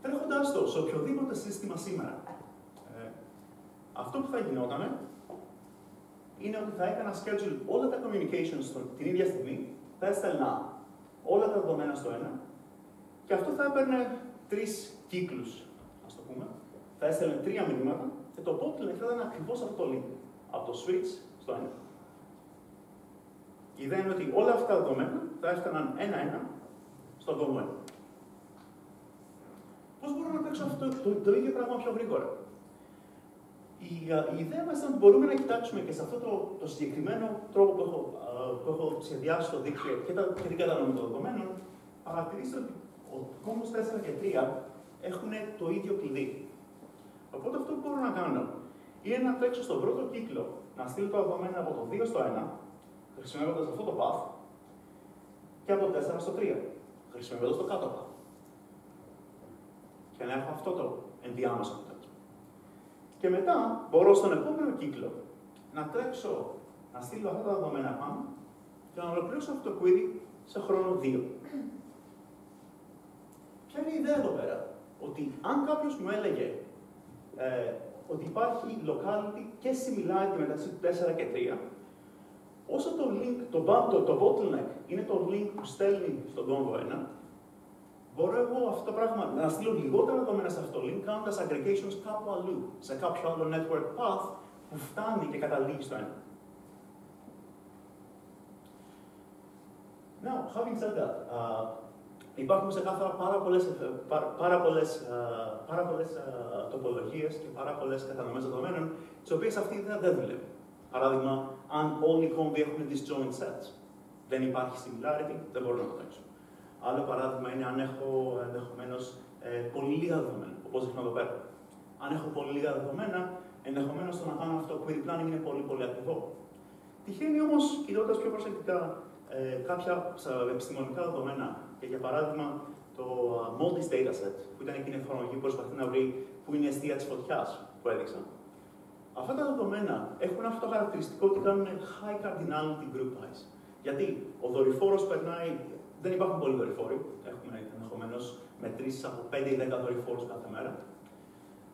Τρέχοντά το σε οποιοδήποτε σύστημα σήμερα, ε, αυτό που θα γινόταν είναι ότι θα έκανα schedule όλα τα communications την ίδια στιγμή, θα έστελνα όλα τα δεδομένα στο ένα και αυτό θα έπαιρνε τρεις κύκλους, ας το πούμε. Θα έστελνε τρία μηνύματα και το bottleneck θα ήταν ακριβώς αυτό το link. Από το switch στο ένα. Η ιδέα είναι ότι όλα αυτά τα δεδομένα θα έφταναν ένα-ένα στον κόμμα. Πώς μπορώ να παίξω αυτό το, το, ίδιο πράγμα πιο γρήγορα; Η, η ιδέα μας ήταν ότι μπορούμε να κοιτάξουμε και σε αυτό το, το συγκεκριμένο τρόπο που έχω, που έχω σχεδιάσει το δίκτυο και, τα, και την κατανομή των δεδομένων, παρατηρήστε ότι ο κόμβο 4 και 3 έχουν το ίδιο κλειδί. Οπότε αυτό που μπορώ να κάνω είναι να τρέξω στον πρώτο κύκλο, να στείλω τα δεδομένα από το 2 στο 1, χρησιμοποιώντα αυτό το path, και από το 4 στο 3 χρησιμοποιώντα το κάτω Και να έχω αυτό το ενδιάμεσο αποτέλεσμα. Και μετά μπορώ στον επόμενο κύκλο να τρέξω, να στείλω αυτά τα δεδομένα πάνω και να ολοκληρώσω αυτό το query σε χρόνο 2. Ποια είναι η ιδέα εδώ πέρα, ότι αν κάποιος μου έλεγε ε, ότι υπάρχει locality και similarity μεταξύ του 4 και 3, όσο το link, το, το, το bottleneck είναι το link που στέλνει στον κόμβο 1, μπορώ εγώ αυτό το πράγμα να στείλω λιγότερα δεδομένα σε αυτό το link, κάνοντας aggregations κάπου αλλού, σε κάποιο άλλο network path που φτάνει και καταλήγει στο ένα. Now, having said that, uh, υπάρχουν ξεκάθαρα πάρα πολλές, πάρα, πάρα πολλές, uh, πάρα πολλές uh, τοπολογίες και πάρα πολλές κατανομές δεδομένων, τις οποίες αυτή η ιδέα δεν δουλεύει. Παράδειγμα, αν όλοι οι κόμβοι έχουν disjoint sets, δεν υπάρχει similarity, δεν μπορώ να το τρέξω. Άλλο παράδειγμα είναι αν έχω ενδεχομένως ε, πολύ λίγα δεδομένα, όπως δείχνω εδώ πέρα. Αν έχω πολύ λίγα δεδομένα, ενδεχομένως το να κάνω αυτό query planning είναι πολύ πολύ ακριβό. Τυχαίνει όμως, κοιτώντας πιο προσεκτικά ε, κάποια επιστημονικά δεδομένα, και για παράδειγμα το uh, Multis Dataset, που ήταν εκείνη η εφαρμογή που προσπαθεί να βρει που είναι η αιστεία της φωτιάς που έδειξα. Αυτά τα δεδομένα έχουν αυτό το χαρακτηριστικό ότι κάνουν high cardinality group eyes. Γιατί ο δορυφόρος περνάει δεν υπάρχουν πολλοί δορυφόροι. Έχουμε ενδεχομένως μετρήσεις από 5 ή 10 δορυφόρους κάθε μέρα.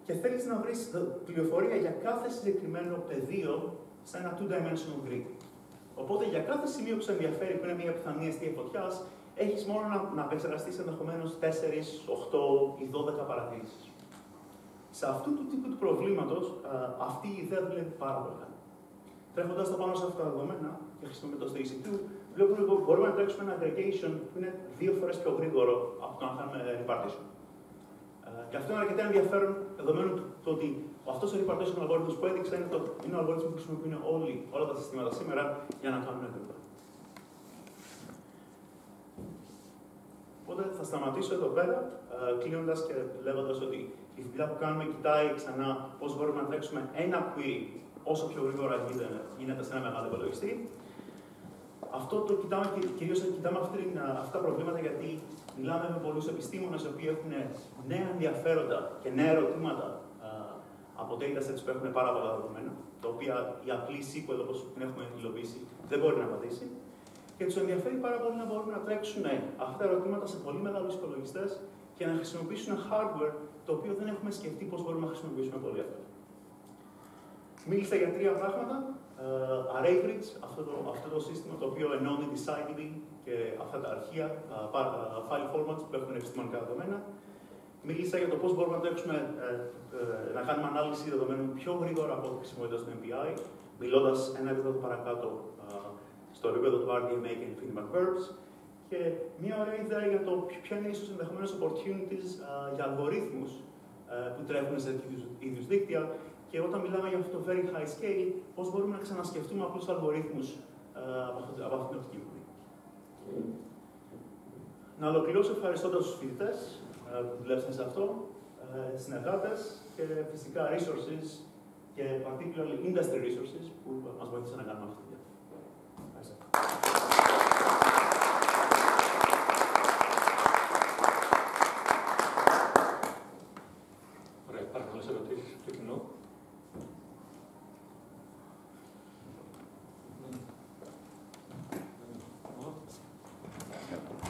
Και θέλεις να βρεις πληροφορία για κάθε συγκεκριμένο πεδίο σε ένα two-dimensional grid. Οπότε για κάθε σημείο που σε ενδιαφέρει, που είναι μια πιθανή αιστεία φωτιάς, έχεις μόνο να, να επεξεργαστείς ενδεχομένως 4, 8 ή 12 παρατηρήσεις. Σε αυτού του τύπου του προβλήματος, αυτή η ιδέα δουλεύει πάρα πολύ. Τρέχοντας το πάνω σε αυτά τα δεδομένα και χρησιμοποιώντας το EC2, βλέπουμε ότι μπορούμε να τρέξουμε ένα aggregation που είναι δύο φορές πιο γρήγορο από το να κάνουμε repartition. Ε, και αυτό είναι αρκετά ενδιαφέρον δεδομένου του ότι αυτός ο repartition algorithm που έδειξα είναι, το, είναι ο αλγόριθμος που χρησιμοποιούν όλοι, όλα τα συστήματα σήμερα για να κάνουν γρήγορα. Οπότε θα σταματήσω εδώ πέρα, ε, κλείνοντας και λέγοντας ότι η δουλειά που κάνουμε κοιτάει ξανά πώς μπορούμε να τρέξουμε ένα query όσο πιο γρήγορα γίνεται σε ένα μεγάλο υπολογιστή αυτό το κοιτάμε κυρίως κοιτάμε αυτή, αυτά τα προβλήματα γιατί μιλάμε με πολλούς επιστήμονες οι οποίοι έχουν νέα ενδιαφέροντα και νέα ερωτήματα από datasets που έχουν πάρα πολλά δεδομένα, τα οποία η απλή SQL όπως την έχουμε υλοποιήσει δεν μπορεί να απαντήσει. Και τους ενδιαφέρει πάρα πολύ να μπορούν να τρέξουν αυτά τα ερωτήματα σε πολύ μεγάλους υπολογιστές και να χρησιμοποιήσουν hardware το οποίο δεν έχουμε σκεφτεί πώς μπορούμε να χρησιμοποιήσουμε πολύ εύκολα. Μίλησα για τρία πράγματα. Uh, Array Bridge, αυτό το, αυτό το σύστημα το οποίο ενώνει τη decidedly και αυτά τα αρχεία, uh, file formats που έχουν επιστημονικά δεδομένα. Μίλησα για το πώς μπορούμε να τρέξουμε, uh, να κάνουμε ανάλυση δεδομένων πιο γρήγορα από ό,τι χρησιμοποιώντας το MPI, μιλώντας ένα επίπεδο παρακάτω στο επίπεδο του RDMA και Infinite Verbs. Και μια ωραία ιδέα για το ποια είναι ίσως ενδεχομένως opportunities για αλγορίθμους που τρέχουν σε τέτοιους είδου δίκτυα και όταν μιλάμε για αυτό το very high scale, πώς μπορούμε να ξανασκεφτούμε απλού αλγορίθμους ε, από, αυτή την οπτική γωνία. Να ολοκληρώσω ευχαριστώντας τους φοιτητές ε, που δουλεύσαν σε αυτό, ε, συνεργάτες και φυσικά resources και particularly industry resources που μας βοήθησαν να κάνουμε αυτή τη δουλειά.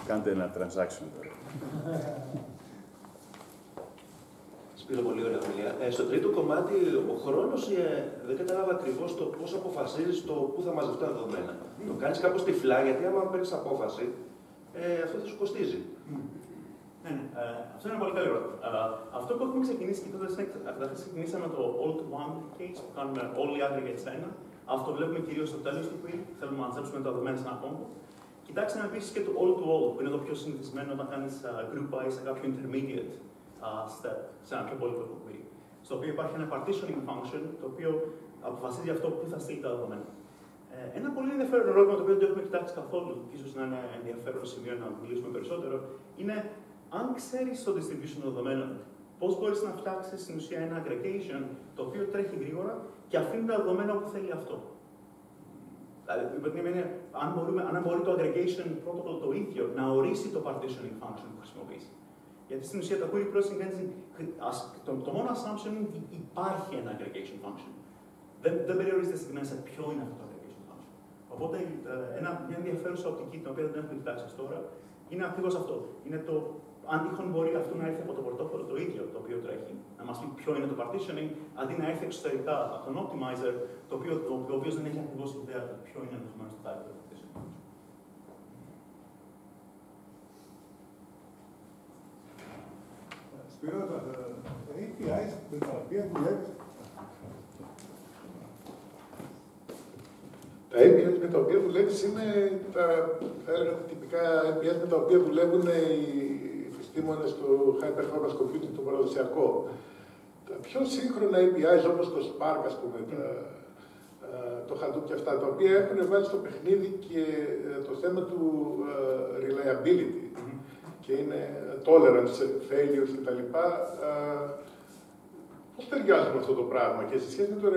Κάντε ένα transaction τώρα. [LAUGHS] Σπύρο, πολύ ωραία δουλειά. Ε, στο τρίτο κομμάτι, ο χρόνος ε, δεν κατάλαβα ακριβώς το πώς αποφασίζεις το πού θα μαζευτεί τα δεδομένα. Το κάνεις κάπως τυφλά, γιατί άμα παίρνεις απόφαση, ε, αυτό θα σου κοστίζει. Ναι, ναι. Ε, αυτό είναι πολύ καλό ερώτημα. Ε, αυτό που έχουμε ξεκινήσει κοιτώντας είναι καταρχά ξεκινήσαμε το all-to-one case που κάνουμε όλοι οι aggregates σε ένα. Αυτό βλέπουμε κυρίως στο τέλος του πριν. Θέλουμε να μαζέψουμε τα δεδομένα σε ένα κόμπο. Κοιτάξτε επίση και το all to all, που είναι το πιο συνηθισμένο όταν κάνεις group by σε κάποιο intermediate uh, step, σε ένα πιο πολύπλοκο query. Στο οποίο υπάρχει ένα partitioning function, το οποίο αποφασίζει αυτό που θα στείλει τα δεδομένα. Ε, ένα πολύ ενδιαφέρον ερώτημα, το οποίο δεν το έχουμε κοιτάξει καθόλου, και ίσως να είναι ενδιαφέρον σημείο να μιλήσουμε περισσότερο, είναι αν ξέρεις το distribution των δεδομένων, πώς μπορείς να φτιάξεις στην ουσία ένα aggregation το οποίο τρέχει γρήγορα και αφήνει τα δεδομένα όπου θέλει αυτό. Δηλαδή, είναι, αν, μπορούμε, αν μπορεί το aggregation protocol το ίδιο να ορίσει το partitioning function που χρησιμοποιήσει. Γιατί στην ουσία το query processing engine, το, το μόνο assumption είναι ότι υπάρχει ένα aggregation function. Δεν, δεν περιορίζεται συγκεκριμένα σε ποιο είναι αυτό το aggregation function. Οπότε ε, ένα, μια ενδιαφέρουσα οπτική, την οποία δεν έχουμε κοιτάξει τώρα, είναι ακριβώς αυτό. Είναι το αν τυχόν μπορεί αυτό να έρθει από το πορτόφολο το ίδιο το οποίο τρέχει, να μας πει ποιο είναι το partitioning, αντί να έρθει εξωτερικά από τον optimizer, το οποίο, ο οποίος δεν έχει ακριβώς ιδέα του ποιο είναι ενδεχομένως το type του partitioning. Σπύρο, τα APIs με τα οποία δουλεύει Τα APIs με τα οποία δουλεύεις είναι τα, θα έλεγα, τυπικά APIs με τα οποία δουλεύουν οι επιστήμονες του high performance computing, το παραδοσιακό. Τα πιο σύγχρονα APIs όπως το Spark, ας πούμε, τα, το Hadoop και αυτά, τα οποία έχουν βάλει στο παιχνίδι και ε, το θέμα του uh, reliability και είναι tolerance, failures κτλ. Πώ ταιριάζουν αυτό το πράγμα και σε σχέση με το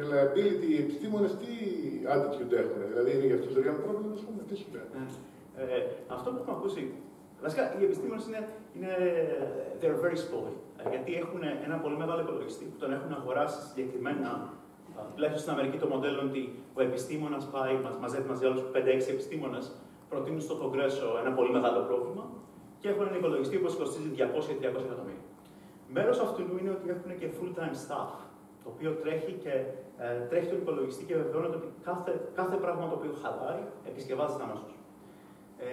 reliability, οι επιστήμονε τι attitude έχουν, δηλαδή είναι για αυτού το ένα πρόβλημα, α πούμε, τι σου λέει. Ε, αυτό που έχουμε ακούσει, βασικά οι επιστήμονε είναι, είναι they're very spoiled, ε, γιατί έχουν ένα πολύ μεγάλο υπολογιστή που τον έχουν αγοράσει συγκεκριμένα. Τουλάχιστον στην Αμερική το μοντέλο ότι ο επιστήμονα πάει, μαζεύει μαζί άλλου 5-6 επιστήμονε, προτείνουν στο Κογκρέσο ένα πολύ μεγάλο πρόβλημα και έχουν ένα υπολογιστή που κοστίζει 200-300 εκατομμύρια. Μέρος αυτού είναι ότι έχουν και full-time staff, το οποίο τρέχει και ε, τρέχει τον υπολογιστή και βεβαιώνεται ότι κάθε, κάθε πράγμα το οποίο χαλάει επισκευάζεται αμέσως. Ε,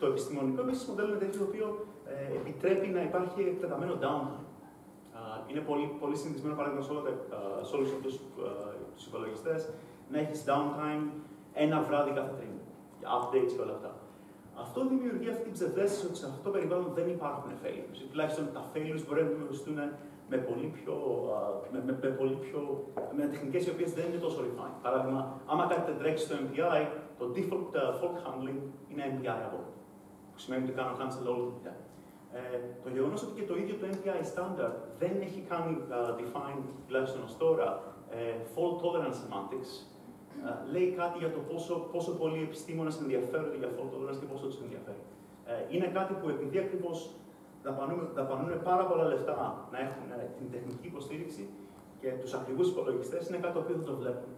το επιστημονικό επίσης μοντέλο είναι τέτοιο το οποίο ε, επιτρέπει να υπάρχει εκτεταμένο downtime. είναι πολύ, πολύ συνηθισμένο παράδειγμα σε όλους αυτούς τους υπολογιστές να έχεις downtime ένα βράδυ κάθε τρίμηνο. Updates και όλα αυτά. Αυτό δημιουργεί αυτή την ψευδέστηση ότι σε αυτό το περιβάλλον δεν υπάρχουν failures. Τουλάχιστον τα failures μπορεί να δημιουργηθούν με πολύ πιο, με, με, με πολύ πιο, με τεχνικές οι οποίες δεν είναι τόσο refined. Παράδειγμα, άμα κάτι δεν τρέξει στο MPI, το default fault handling είναι MPI από που σημαίνει ότι κάνω cancel όλη τη δουλειά. Ε, το γεγονός ότι και το ίδιο το MPI standard δεν έχει κάνει uh, defined, τουλάχιστον ως τώρα, ε, fault tolerance semantics, λέει κάτι για το πόσο, πόσο πολλοί επιστήμονες ενδιαφέρονται για αυτό το και πόσο τους ενδιαφέρει. Ε, είναι κάτι που επειδή ακριβώς δαπανούν πάρα πολλά λεφτά να έχουν ε, την τεχνική υποστήριξη και τους ακριβούς υπολογιστές, είναι κάτι το οποίο δεν το βλέπουν.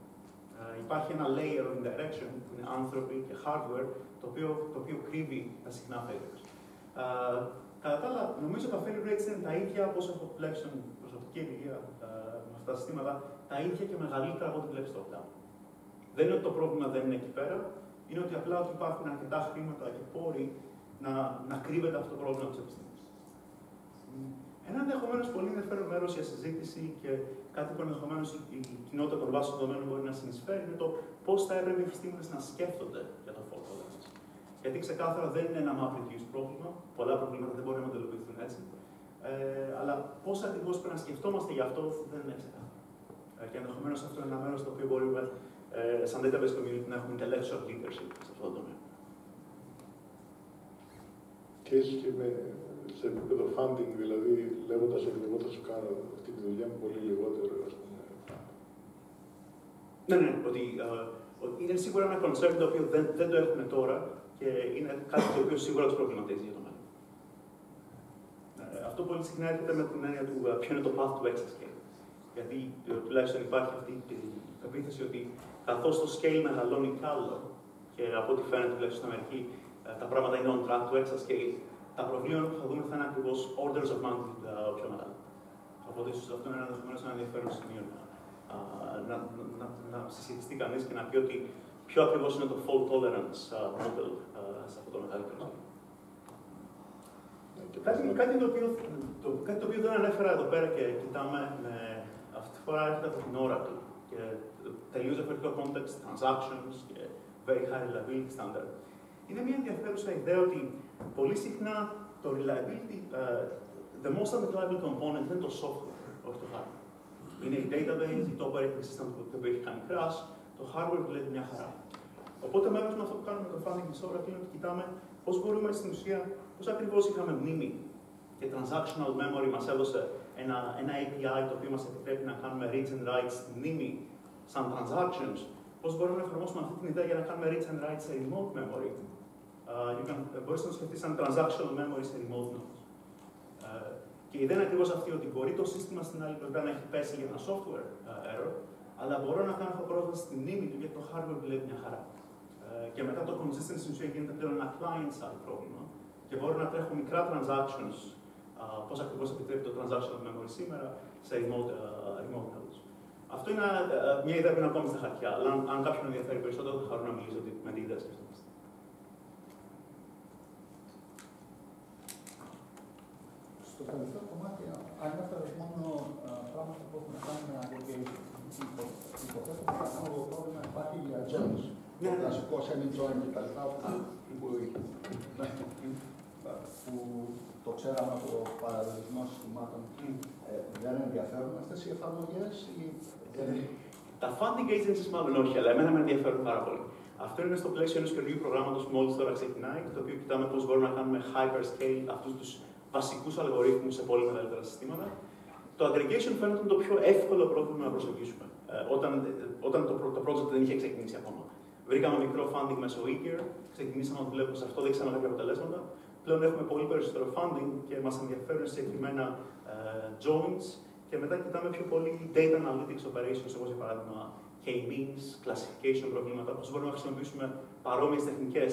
Ε, υπάρχει ένα layer of indirection που είναι άνθρωποι και hardware το οποίο, το οποίο κρύβει τα συχνά failures. Ε, κατά τα άλλα, νομίζω ότι τα failure rates είναι τα ίδια όπως έχω τουλάχιστον προσωπική εμπειρία ε, με αυτά τα συστήματα, τα ίδια και μεγαλύτερα από ό,τι βλέπεις στο lockdown. Δεν είναι ότι το πρόβλημα δεν είναι εκεί πέρα, είναι ότι απλά ότι υπάρχουν αρκετά χρήματα και πόροι να, να κρύβεται αυτό το πρόβλημα της επιστήμης. Ένα ενδεχομένως πολύ ενδιαφέρον μέρος για συζήτηση και κάτι που ενδεχομένως η κοινότητα των βάσεων δεδομένων μπορεί να συνεισφέρει είναι το πώς θα έπρεπε οι επιστήμονες να σκέφτονται για το fault tolerance. Γιατί ξεκάθαρα δεν είναι ένα map reduced πρόβλημα, πολλά προβλήματα δεν μπορεί να μοντελοποιηθούν έτσι. Ε, αλλά πώς ακριβώς πρέπει να σκεφτόμαστε γι' αυτό δεν είναι ξεκάθαρο. Ε, και ενδεχομένως αυτό είναι ένα μέρος το οποίο μπορούμε ε, σαν database community να έχουμε intellectual leadership σε αυτό το τομέα. Και ίσως και με, σε επίπεδο funding, δηλαδή λέγοντας ότι εγώ θα σου κάνω αυτή τη δουλειά με πολύ λιγότερο, ας πούμε. Ναι, ναι, ότι, uh, ότι είναι σίγουρα ένα concept το οποίο δεν, δεν το έχουμε τώρα και είναι κάτι το οποίο σίγουρα τους προβληματίζει για το μέλλον. Ε, αυτό πολύ συχνά έρχεται με την έννοια του uh, ποιο είναι το path to exascale. Γιατί τουλάχιστον υπάρχει αυτή η επίθεση ότι καθώς το scale μεγαλώνει κι άλλο, και από ό,τι φαίνεται τουλάχιστον στην Αμερική, ε, τα πράγματα είναι on track to exascale, τα προβλήματα που θα δούμε θα είναι ακριβώς orders of magnitude uh, πιο μεγάλα. Οπότε ίσως αυτό είναι ενδεχομένω ένα ενδιαφέρον σημείο να, να, να, να συσχετιστεί κανείς και να πει ότι ποιο ακριβώς είναι το fault tolerance uh, model uh, σε αυτό το μεγαλύτερο σημείο. Κάτι, κάτι, το οποίο, το, κάτι το οποίο δεν ανέφερα εδώ πέρα και κοιτάμε με, αυτή τη φορά έρχεται από την ώρα του. Και τελείω διαφορετικό context, transactions και very high reliability standard. Είναι μια ενδιαφέρουσα ιδέα ότι πολύ συχνά το reliability, uh, the most unreliable component είναι το software, όχι το hardware. Είναι η database, το operating system που έχει κάνει crash, το hardware που λέει μια χαρά. Οπότε μέρος με αυτό που κάνουμε με το funding της ώρα είναι ότι κοιτάμε πώς μπορούμε στην ουσία, πώς ακριβώς είχαμε μνήμη και transactional memory μας έδωσε ένα, ένα API το οποίο μας επιτρέπει να κάνουμε reads and writes στη μνήμη σαν transactions, πώς μπορούμε να εφαρμόσουμε αυτή την ιδέα για να κάνουμε reads and writes σε remote memory; Uh, you can, μπορείς να το σκεφτείς σαν transactional memory σε remote nodes. Ε, και η ιδέα είναι ακριβώς αυτή ότι μπορεί το σύστημα στην άλλη πλευρά να έχει πέσει για ένα software ε, error, αλλά μπορώ να κάνω πρόσβαση στην μνήμη του γιατί το hardware δουλεύει μια χαρά. Ε, και μετά το consistency ουσία γίνεται πλέον ένα client-side πρόβλημα και μπορώ να τρέχω μικρά transactions, πώς ακριβώς επιτρέπει το transaction memory σήμερα, σε remote, remote nodes. Αυτό είναι μια ιδέα που είναι ακόμη στα χαρτιά, αλλά αν, αν κάποιον ενδιαφέρει περισσότερο, θα χαρώ να μιλήσω με την ιδέα σκεφτόμαστε. Στο τελευταίο κομμάτι ανέφερε μόνο πράγματα που έχουν να κάνουν με aggregation. Υποθέτω ότι το πρόβλημα υπάρχει για gems. Το κλασικό semi-join και τα λοιπά, που που το ξέραμε από παραδειγμό συστημάτων, ε, δεν ενδιαφέρουν αυτέ οι εφαρμογές ή δεν Τα funding agencies μάλλον όχι, αλλά εμένα με ενδιαφέρουν πάρα πολύ. Αυτό είναι στο πλαίσιο ενός καινούργιου προγράμματος που μόλις τώρα ξεκινάει, το οποίο κοιτάμε πώς μπορούμε να κάνουμε hyperscale αυτούς τους βασικούς αλγορίθμους σε πολύ μεγαλύτερα συστήματα. Το aggregation φαίνεται το πιο εύκολο πρόβλημα να προσεγγίσουμε. Ε, όταν, όταν το, το project δεν είχε ξεκινήσει ακόμα. Βρήκαμε μικρό funding μέσω Eager, ξεκινήσαμε να δουλεύουμε σε αυτό, δείξαμε κάποια αποτελέσματα. Πλέον έχουμε πολύ περισσότερο funding και μας ενδιαφέρουν συγκεκριμένα uh, joins και μετά κοιτάμε πιο πολύ data analytics operations, όπως για παράδεigμα K-means, classification προβλήματα, πώς μπορούμε να χρησιμοποιήσουμε παρόμοιες τεχνικές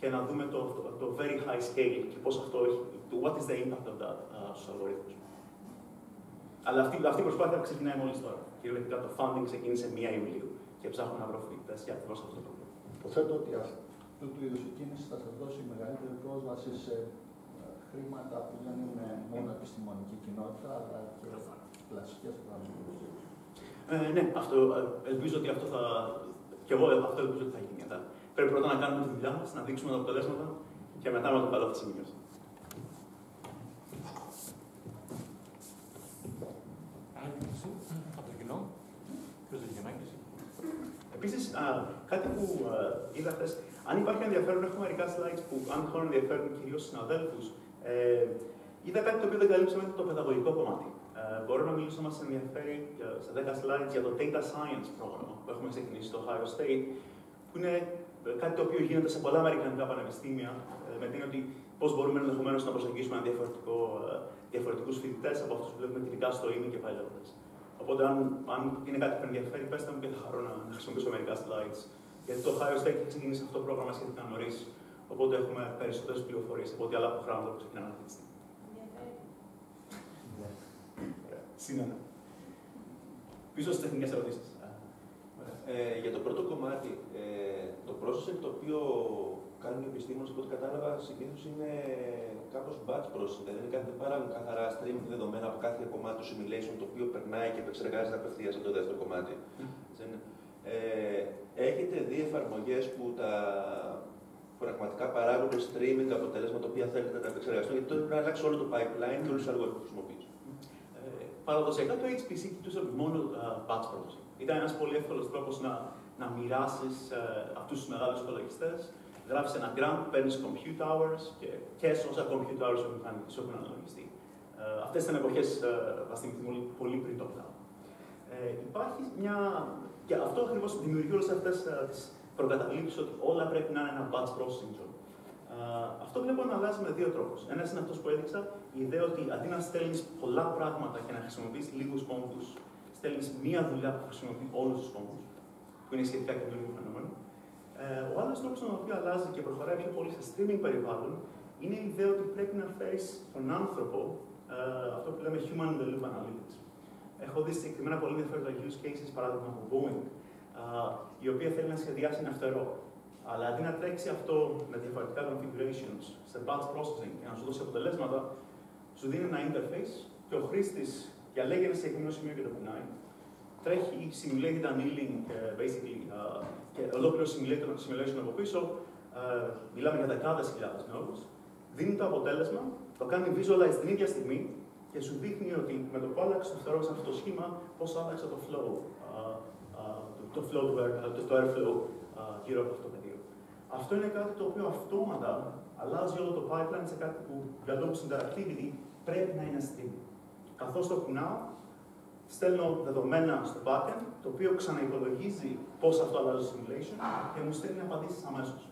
και να δούμε το, το, το, very high scale και πώς αυτό έχει, what is the impact of that uh, στους αλγορίθμους. Αλλά αυτή, αυτή η προσπάθεια ξεκινάει μόλις τώρα. Κυριολεκτικά το funding ξεκίνησε 1 Ιουλίου και ψάχνουμε να βρω φοιτητές για ακριβώς αυτό το πρόβλημα. Υποθέτω ότι αυτού του είδους η κίνηση θα σας δώσει μεγαλύτερη πρόσβαση σε ε, χρήματα που δεν είναι μόνο επιστημονική κοινότητα, αλλά και κλασικές πραγματικότητε. Ε, ναι, αυτό, ε, ελπίζω ότι αυτό θα. Και εγώ αυτό ελπίζω ότι θα γίνει. Αλλά πρέπει πρώτα να κάνουμε τη δουλειά μας, να δείξουμε τα αποτελέσματα και μετά με το καλό θα σημειώσουμε. Επίσης, κάτι που είδα χθες, αν υπάρχει ενδιαφέρον, έχω μερικά slides που, αν έχουν ενδιαφέρον κυρίως στου συναδέλφους, ε, είδα κάτι το οποίο δεν καλύψαμε το παιδαγωγικό κομμάτι. Ε, μπορώ να μιλήσω να μας ενδιαφέρει σε 10 slides για το Data Science πρόγραμμα που έχουμε ξεκινήσει στο Ohio State, που είναι κάτι το οποίο γίνεται σε πολλά αμερικανικά πανεπιστήμια, ε, με την ότι πώς μπορούμε ενδεχομένως να προσεγγίσουμε διαφορετικούς φοιτητές από αυτούς που βλέπουμε τυπικά στο ίμι και πάει Οπότε, αν, αν είναι κάτι που ενδιαφέρει, πέστε μου και θα χαρώ να, να χρησιμοποιήσω μερικά slides. Γιατί το Ohio State έχει ξεκινήσει αυτό το πρόγραμμα σχετικά νωρίς. Οπότε έχουμε περισσότερες πληροφορίες από ό,τι άλλα προγράμματα που ξεκινάνε αυτή τη στιγμή. Σύνολα. Πίσω στις τεχνικές ερωτήσεις. Ε, για το πρώτο κομμάτι, ε, το processing το οποίο κάνουν οι επιστήμονες, από ό,τι κατάλαβα, συνήθως είναι κάπως batch processing. Δηλαδή είναι κάτι πάρα καθαρά stream δεδομένα από κάθε κομμάτι του simulation το οποίο περνάει και επεξεργάζεται απευθείας από το δεύτερο κομμάτι. Ε, έχετε δει εφαρμογές που τα πραγματικά παράγουν streaming αποτελέσματα τα οποία θέλετε να επεξεργαστούν, γιατί τότε πρέπει να αλλάξει όλο το pipeline και όλους τους αλγοριθμού που χρησιμοποιήσει. Ε, παραδοσιακά το HPC κοιτούσε μόνο uh, batch processing. Ήταν ένας πολύ εύκολος τρόπος να, να μοιράσεις uh, αυτούς τους μεγάλους υπολογιστές γράφεις ένα grant, παίρνεις compute hours και cache όσα compute hours έχουν, κάνει, έχουν αναλογιστεί. Ε, Αυτές ήταν εποχές, ε, πολύ, πολύ πριν το cloud. Ε, υπάρχει μια. και αυτό ακριβώς δημιουργεί όλες αυτές ε, τις προκαταλήψεις ότι όλα πρέπει να είναι ένα batch processing job. Uh, αυτό βλέπω να αλλάζει με δύο τρόπους. Ένας είναι αυτός που έδειξα, η ιδέα ότι αντί να στέλνεις πολλά πράγματα και να χρησιμοποιείς λίγους κόμβους, στέλνεις μία δουλειά που χρησιμοποιεί όλους τους κόμβους, που είναι σχετικά καινούργιο φαινόμενο. Ε, ο άλλος τρόπος τον οποίο αλλάζει και προχωράει πιο πολύ σε streaming περιβάλλον είναι η ιδέα ότι πρέπει να φέρεις τον άνθρωπο, ε, αυτό που λέμε human in the loop analytics. Έχω δει συγκεκριμένα πολύ ενδιαφέροντα use cases, παράδειγμα από Boeing, ε, η οποία θέλει να σχεδιάσει ένα φτερό. Αλλά αντί να τρέξει αυτό με διαφορετικά configurations σε batch processing και να σου δώσει αποτελέσματα, σου δίνει ένα interface και ο χρήστης διαλέγει ένα συγκεκριμένο σημείο και το κουνάει. Τρέχει simulated annealing, basically, uh, και ολόκληρο simulation από πίσω, ε, μιλάμε για δεκάδες χιλιάδες νόμου, δίνει το αποτέλεσμα, το κάνει visualize την ίδια στιγμή και σου δείχνει ότι με το που άλλαξε το φτερό σε αυτό το σχήμα, πώς άλλαξε το flow, uh, uh, το, flow του air, το, το airflow uh, γύρω από αυτό το πεδίο. Αυτό είναι κάτι το οποίο αυτόματα αλλάζει όλο το pipeline σε κάτι που για λόγους interactivity πρέπει να είναι stream. Καθώς το κουνάω, στέλνω δεδομένα στο backend, το οποίο ξαναυπολογίζει πώς αυτό αλλάζει το simulation και μου στέλνει απαντήσεις αμέσως.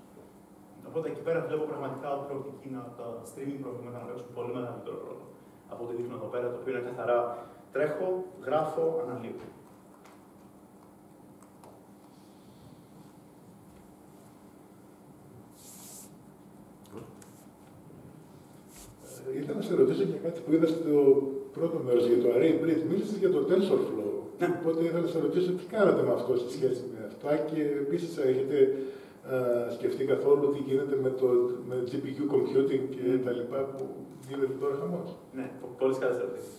Οπότε εκεί πέρα βλέπω πραγματικά προοπτική να τα streaming προβλήματα να παίξουν πολύ μεγαλύτερο ρόλο. από ό,τι δείχνω εδώ πέρα, το οποίο είναι καθαρά τρέχω, γράφω, αναλύω. Ε, Ήθελα να σε ρωτήσω για κάτι που είδα στο πρώτο μέρος για το Array Bridge. Μίλησες για το TensorFlow. Ναι. Οπότε ήθελα να σε ρωτήσω τι κάνατε με αυτό σε σχέση με αυτά και επίσης έχετε α, σκεφτεί καθόλου τι γίνεται με το με GPU computing και τα λοιπά που γίνεται τώρα χαμός; Ναι, πο- πολύ καλές ερωτήσεις.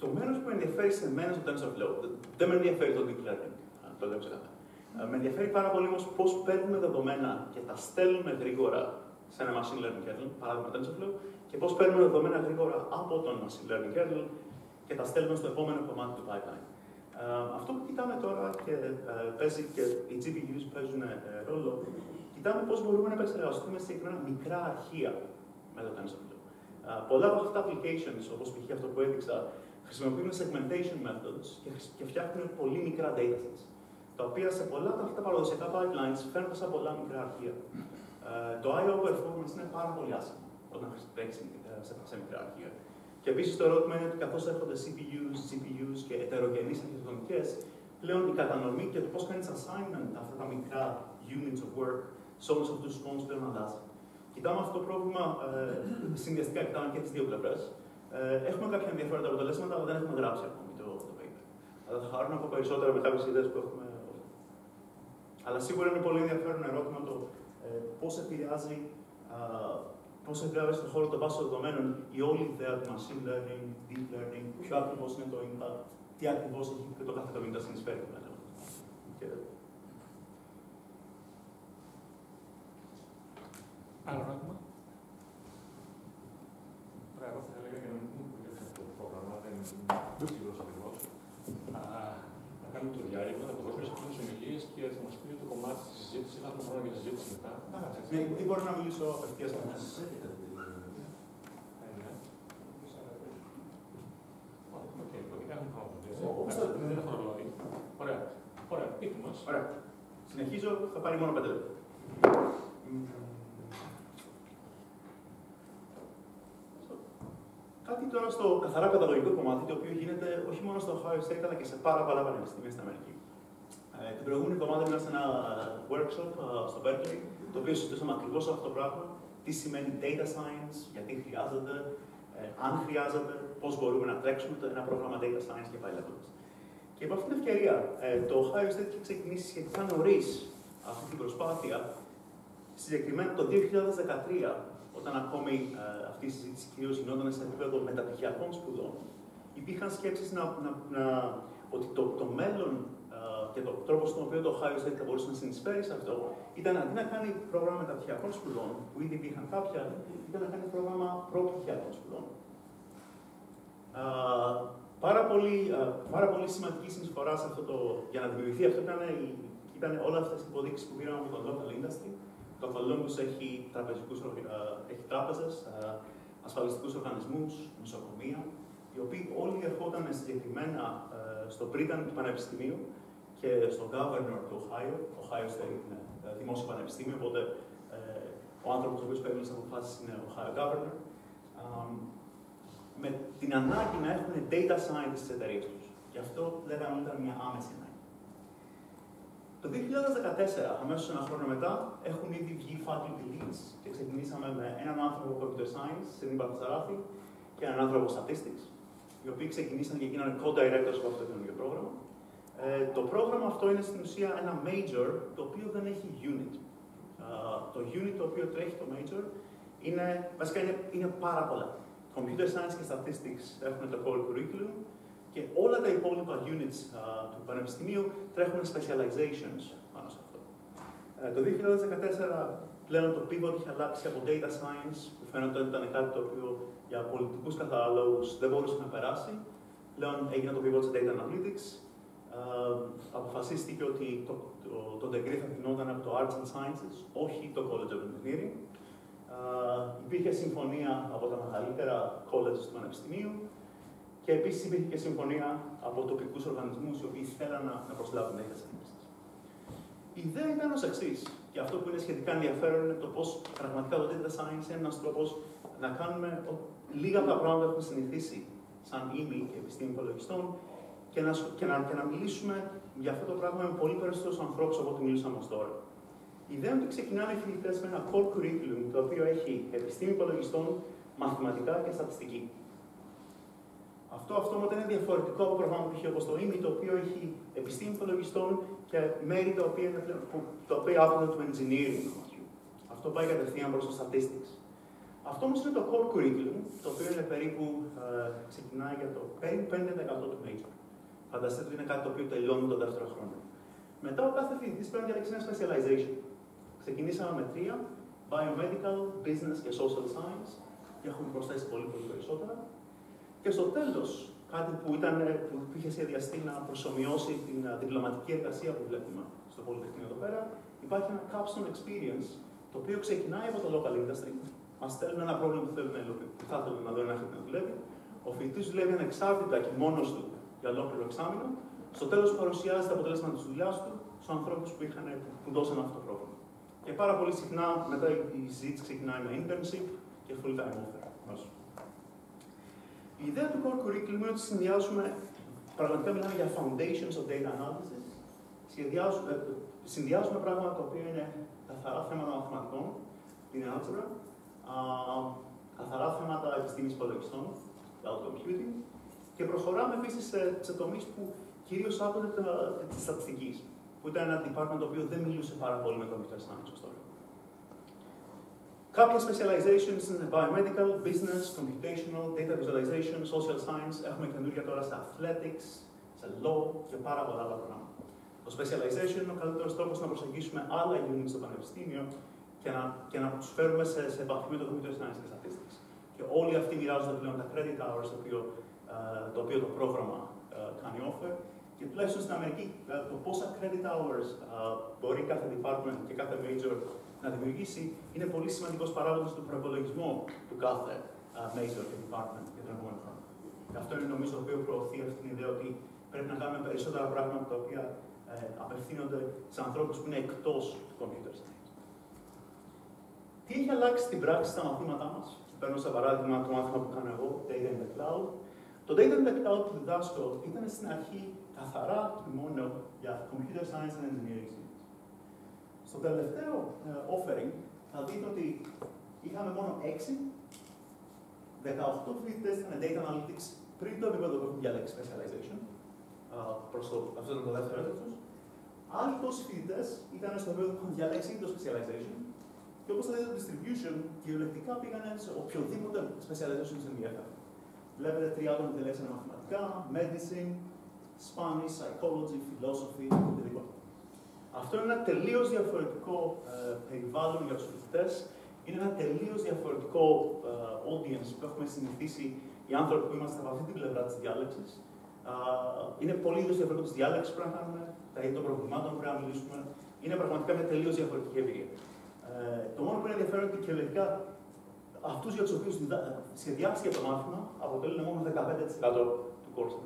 Το μέρος που με ενδιαφέρει σε μένα στο TensorFlow, δεν με ενδιαφέρει το deep learning, α, το λέω ξεκάθαρα. Α, Με ενδιαφέρει πάρα πολύ όμως πώς παίρνουμε δεδομένα και τα στέλνουμε γρήγορα σε ένα machine learning kernel, παράδειγμα TensorFlow, και πώς παίρνουμε δεδομένα γρήγορα από τον machine learning kernel και τα στέλνουμε στο επόμενο κομμάτι του pipeline. Α, Αυτό που κοιτάμε τώρα και ε, παίζει και οι GPUs παίζουν ε, ρόλο, κοιτάμε πώς μπορούμε να επεξεργαστούμε συγκεκριμένα μικρά αρχεία με το TensorFlow. Α, Πολλά από αυτά τα applications, όπως π.χ. αυτό που έδειξα, χρησιμοποιούν segmentation methods και, χρησ- και φτιάχνουν πολύ μικρά datasets. Τα οποία σε πολλά από αυτά τα παραδοσιακά pipelines φαίνονται σαν πολλά μικρά αρχεία. Ε, το I/O performance είναι πάρα πολύ άσχημο όταν χρησιμοποιήσει σε, σε μικρά αρχεία. Και επίσης το ερώτημα είναι ότι καθώς έρχονται CPUs, GPUs και ετερογενείς αρχιτεκτονικές, πλέον η κατανομή και το πώς κάνεις assignment αυτά τα μικρά units of work σε όλους αυτούς τους κόσμου πλέον αλλάζει. Κοιτάμε αυτό το πρόβλημα ε, συνδυαστικά, κοιτάμε και τις δύο πλευρές. Ε, έχουμε κάποια ενδιαφέροντα αποτελέσματα, αλλά δεν έχουμε γράψει ακόμη το, το paper. Αλλά θα χαρώ να πω περισσότερα με κάποιε ιδέες που έχουμε. Αλλά σίγουρα είναι πολύ ενδιαφέρον ερώτημα το ε, πώς επηρεάζει, πώς επηρεάζει στον χώρο των βάσεων δεδομένων η όλη ιδέα του machine learning, deep learning, ποιο ακριβώς είναι το impact, τι ακριβώς έχει και το κάθε community να συνεισφέρει. μέσα. Και Άλλο ερώτημα; Ωραία, εγώ θα έλεγα για να μην πούμε πολύ αυτό το πρόγραμμα, δεν είναι σίγουρος ακριβώς. Α, Να κάνουμε το διάλειμμα, να αποδώσουμε σε αυτές τις ομιλίες και θα μας πει το κομμάτι της συζήτησης, θα έχουμε χρόνο για συζήτηση μετά. Έτσι. Ναι, ή μπορώ να μιλήσω απευθείας στο Ε, ναι. OK, OK, έχουμε χρόνο. έτσι. Όπως Εντάξει, θέλετε. Δεν έχω ρολόι. Ωραία. Ωραία, πείτε μας. Ωραία. Συνεχίζω, θα πάρει μόνο πέντε λεπτά. Κάτι τώρα στο καθαρά παιδαγωγικό κομμάτι, το οποίο γίνεται όχι μόνο στο Ohio State, αλλά και σε πάρα πολλά πανεπιστήμια στην Αμερική. Ε, την προηγούμενη εβδομάδα ήμουν σε ένα workshop ε, στο Berkeley, το οποίο συζητούσαμε ακριβώς αυτό το πράγμα. Τι σημαίνει data science, γιατί χρειάζεται, ε, αν χρειάζεται, πώς μπορούμε να τρέξουμε το- ένα πρόγραμμα data science και πάει λέγοντας. Και υπό αυτήν την ευκαιρία, ε, το Ohio State είχε ξεκινήσει σχετικά νωρίς αυτή την προσπάθεια, συγκεκριμένα το 2013, όταν ακόμη ε, αυτή η συζήτηση κυρίως γινόταν σε επίπεδο μεταπτυχιακών σπουδών, υπήρχαν σκέψεις να, να, να, ότι το, το μέλλον ε, και το τρόπο στον οποίο το Ohio State θα μπορούσε να συνεισφέρει σε αυτό ήταν αντί να κάνει πρόγραμμα μεταπτυχιακών σπουδών, που ήδη υπήρχαν κάποια, ήταν να κάνει πρόγραμμα προπτυχιακών σπουδών. Α, πάρα, πολύ, α, πάρα πολύ σημαντική συνεισφορά σε αυτό το, για να δημιουργηθεί αυτό ήταν, η- ήταν όλα αυτές οι υποδείξεις που πήραμε από το local industry. Το Columbus έχει, τραπεζικούς, οργ- α, έχει τράπεζες, α, ασφαλιστικούς οργανισμούς, νοσοκομεία, οι οποίοι όλοι ερχόταν συγκεκριμένα ε, στο Brigham του Πανεπιστημίου και στο Governor του Ohio. Ohio State είναι ε, δημόσιο πανεπιστήμιο, οπότε ε, ο άνθρωπος ο οποίος παίρνει τις αποφάσεις είναι ο Ohio Governor. Αμ, με την ανάγκη να έχουν data science στις εταιρείες τους. Γι' αυτό λέγαμε ότι ήταν μια άμεση ανάγκη. Το 2014, αμέσως ένα χρόνο μετά, έχουν ήδη βγει faculty leads και ξεκινήσαμε με έναν άνθρωπο computer science, στην Παπασαράφη, και έναν άνθρωπο statistics, οι οποίοι ξεκινήσαν και γίνανε co-directors από αυτό το καινούργιο πρόγραμμα. Ε, το πρόγραμμα αυτό είναι στην ουσία ένα major το οποίο δεν έχει unit. Α, το unit το οποίο τρέχει το major είναι, βασικά είναι, είναι πάρα πολλά. Computer Science και Statistics έχουν το core curriculum και όλα τα υπόλοιπα units α, του Πανεπιστημίου τρέχουν specializations πάνω σε αυτό. Ε, το 2014 πλέον το pivot είχε αλλάξει από Data Science, που φαίνεται ότι ήταν κάτι το οποίο για πολιτικούς καθαρά λόγους δεν μπορούσε να περάσει. Πλέον έγινε το pivot σε Data Analytics. Ε, αποφασίστηκε ότι το, το, το degree θα δινόταν από το Arts and Sciences, όχι το College of Engineering. Uh, υπήρχε συμφωνία από τα μεγαλύτερα colleges του Πανεπιστημίου και επίσης υπήρχε και συμφωνία από τοπικούς οργανισμούς οι οποίοι θέλαν να, να προσλάβουν data scientists. Η ιδέα ήταν ως εξής, και αυτό που είναι σχετικά ενδιαφέρον είναι το πώς πραγματικά το data science είναι ένας τρόπος να κάνουμε ο- λίγα από τα πράγματα που έχουμε συνηθίσει σαν ήμι και επιστήμη υπολογιστών και να, και, να, και να μιλήσουμε για αυτό το πράγμα με πολύ περισσότερους ανθρώπους από ό,τι μιλήσαμε ως τώρα. Η ιδέα είναι ότι ξεκινάνε οι φοιτητέ με ένα core curriculum το οποίο έχει επιστήμη υπολογιστών, μαθηματικά και στατιστική. Αυτό αυτόματα είναι διαφορετικό από πρόγραμμα π.χ. όπω το ΙΜΗ, το οποίο έχει επιστήμη υπολογιστών και μέρη τα οποία, είναι, τα οποία άπτονται του engineering. Αυτό πάει κατευθείαν προς το statistics. Αυτό όμως είναι το core curriculum, το οποίο είναι περίπου, ε, ξεκινάει για το περίπου 5% του major. Φανταστείτε ότι είναι κάτι το οποίο τελειώνει τον δεύτερο χρόνο. Μετά ο κάθε φοιτητής πρέπει να διαλέξει ένα specialization. Ξεκινήσαμε με τρία, biomedical, business και social science, και έχουμε προσθέσει πολύ, πολύ περισσότερα. Και στο τέλος, κάτι που, ήταν, που είχε σχεδιαστεί να προσωμιώσει την διπλωματική εργασία που βλέπουμε στο Πολυτεχνείο εδώ πέρα, υπάρχει ένα capstone experience, το οποίο ξεκινάει από το local industry, μας στέλνουν ένα πρόβλημα που, θέλουν, που θα θέλουν να δουν να δουλεύει. Ο φοιτητής δουλεύει ανεξάρτητα και μόνος του για ολόκληρο εξάμεινο. Στο τέλος παρουσιάζει τα αποτελέσματα της δουλειάς του στους ανθρώπους που, που δώσαν αυτό το πρόβλημα. Και πάρα πολύ συχνά μετά η συζήτηση ξεκινάει με internship και full time offer. Η ιδέα του core curriculum είναι ότι συνδυάζουμε, πραγματικά μιλάμε για foundations of data analysis, συνδυάζουμε, συνδυάζουμε πράγματα τα οποία είναι καθαρά θέματα μαθηματικών, την algebra, καθαρά θέματα επιστήμης υπολογιστών, cloud computing, και προχωράμε επίση σε, σε τομείς που κυρίως άπτονται της στατιστικής, που ήταν ένα department το οποίο δεν μιλούσε πάρα πολύ με computer science ω τώρα. Κάποια specializations είναι biomedical, business, computational, data visualization, social science. Έχουμε καινούργια τώρα σε athletics, σε law και πάρα πολλά άλλα πράγματα. Το specialization είναι ο καλύτερος τρόπος να προσεγγίσουμε άλλα units στο πανεπιστήμιο και να, και να τους φέρουμε σε, σε επαφή με το computer science και statistics. Και όλοι αυτοί μοιράζονται πλέον τα credit hours, το οποίο, uh, το, οποίο το πρόγραμμα uh, κάνει offer. Και τουλάχιστον στην Αμερική, uh, το πόσα credit hours μπορεί κάθε department και κάθε major να δημιουργήσει είναι πολύ σημαντικός παράγοντας του προπολογισμού του κάθε major και department για τον επόμενο χρόνο. Και αυτό είναι νομίζω το οποίο προωθεί αυτή την ιδέα ότι πρέπει να κάνουμε περισσότερα πράγματα τα οποία ε, απευθύνονται σε ανθρώπους που είναι εκτός του computer science. Τι έχει αλλάξει στην πράξη στα μαθήματά μας, Παίρνω σαν παράδειγμα το μάθημα που κάνω εγώ, Data in the Cloud. Το Data in the Cloud που διδάσκω ήταν στην αρχή καθαρά και μόνο για Computer Science and Engineering στο τελευταίο uh, offering θα δείτε ότι είχαμε μόνο 6, 18 φοιτητέ ήταν Data Analytics πριν το επίπεδο που έχουν διαλέξει Specialization, uh, προς το, αυτό ήταν το δεύτερο έτος τους. Άλλοι τόσοι φοιτητές ήταν στο επίπεδο που έχουν διαλέξει το Specialization και όπως θα δείτε το distribution, κυριολεκτικά πήγαν σε οποιοδήποτε specialization τους ενδιαφέρον. Βλέπετε τρία άτομα διαλέξαν μαθηματικά, medicine, Spanish, psychology, philosophy, οτιδήποτε. Αυτό είναι ένα τελείως διαφορετικό ε, περιβάλλον για τους φοιτητές. Είναι ένα τελείως διαφορετικό ε, audience που έχουμε συνηθίσει οι άνθρωποι που είμαστε από αυτή την πλευρά της διάλεξης. είναι πολύ διαφορετικό της διάλεξης που πρέπει να κάνουμε, τα ίδια των προβλημάτων που πρέπει να μιλήσουμε. Είναι πραγματικά μια τελείως διαφορετική εμπειρία. Ε, το μόνο που είναι ενδιαφέρον είναι ότι κυριολεκτικά αυτούς για τους οποίους σχεδιάστηκε το μάθημα αποτελούν μόνο 15% του κόρσου.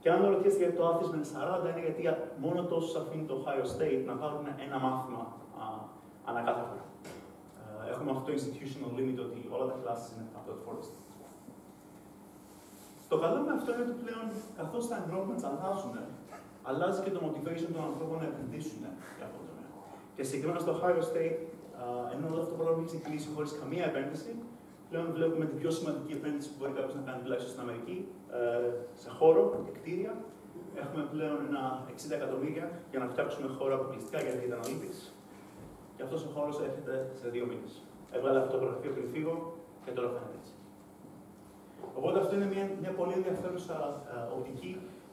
Και αν ρωτήσετε γιατί το άθροισμα είναι 40, είναι γιατί μόνο τόσο αφήνει το Ohio State να πάρουν ένα μάθημα ανά κάθε φορά. Ε, έχουμε αυτό το institutional limit ότι όλα τα classes είναι αυτό το forest. Το καλό με αυτό είναι ότι πλέον καθώς τα enrollments αλλάζουν, αλλάζει και το motivation των ανθρώπων να επενδύσουν για αυτό το τομέα. Και συγκεκριμένα στο Ohio State, ενώ όλο αυτό το πρόγραμμα έχει ξεκινήσει χωρίς καμία επένδυση, πλέον βλέπουμε την πιο σημαντική επένδυση που μπορεί κάποιος να κάνει τουλάχιστον στην Αμερική ε, σε χώρο και κτίρια. Έχουμε πλέον ένα 60 εκατομμύρια για να φτιάξουμε χώρο αποκλειστικά για data analytics. Και αυτός ο χώρος έρχεται σε δύο μήνες. Έβγαλα φωτογραφία πριν φύγω και τώρα φαίνεται έτσι. Οπότε αυτό είναι μια, μια πολύ ενδιαφέρουσα ε, οπτική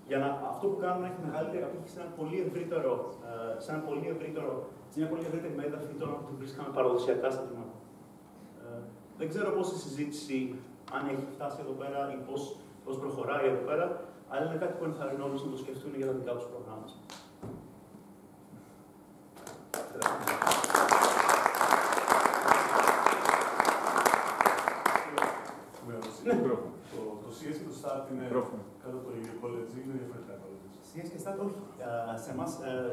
για να αυτό που κάνουμε να έχει μεγαλύτερη απήχηση σε ένα πολύ ευρύτερο, ε, σε ένα πολύ ευρύτερο, σε μια πολύ ευρύτερη μέταφη των που βρίσκαμε παραδοσιακά στα τμήματα. Ε, δεν ξέρω πώς η συζήτηση, αν έχει φτάσει εδώ πέρα ή πώς πώς προχωράει εδώ πέρα, αλλά είναι κάτι που ενθαρρύνω όλους να το σκεφτούν για τα δικά τους προγράμματα. Ναι. Το, το CS και το START είναι κάτω από το ίδιο college ή είναι διαφορετικά college. CS και START όχι. Σε εμάς,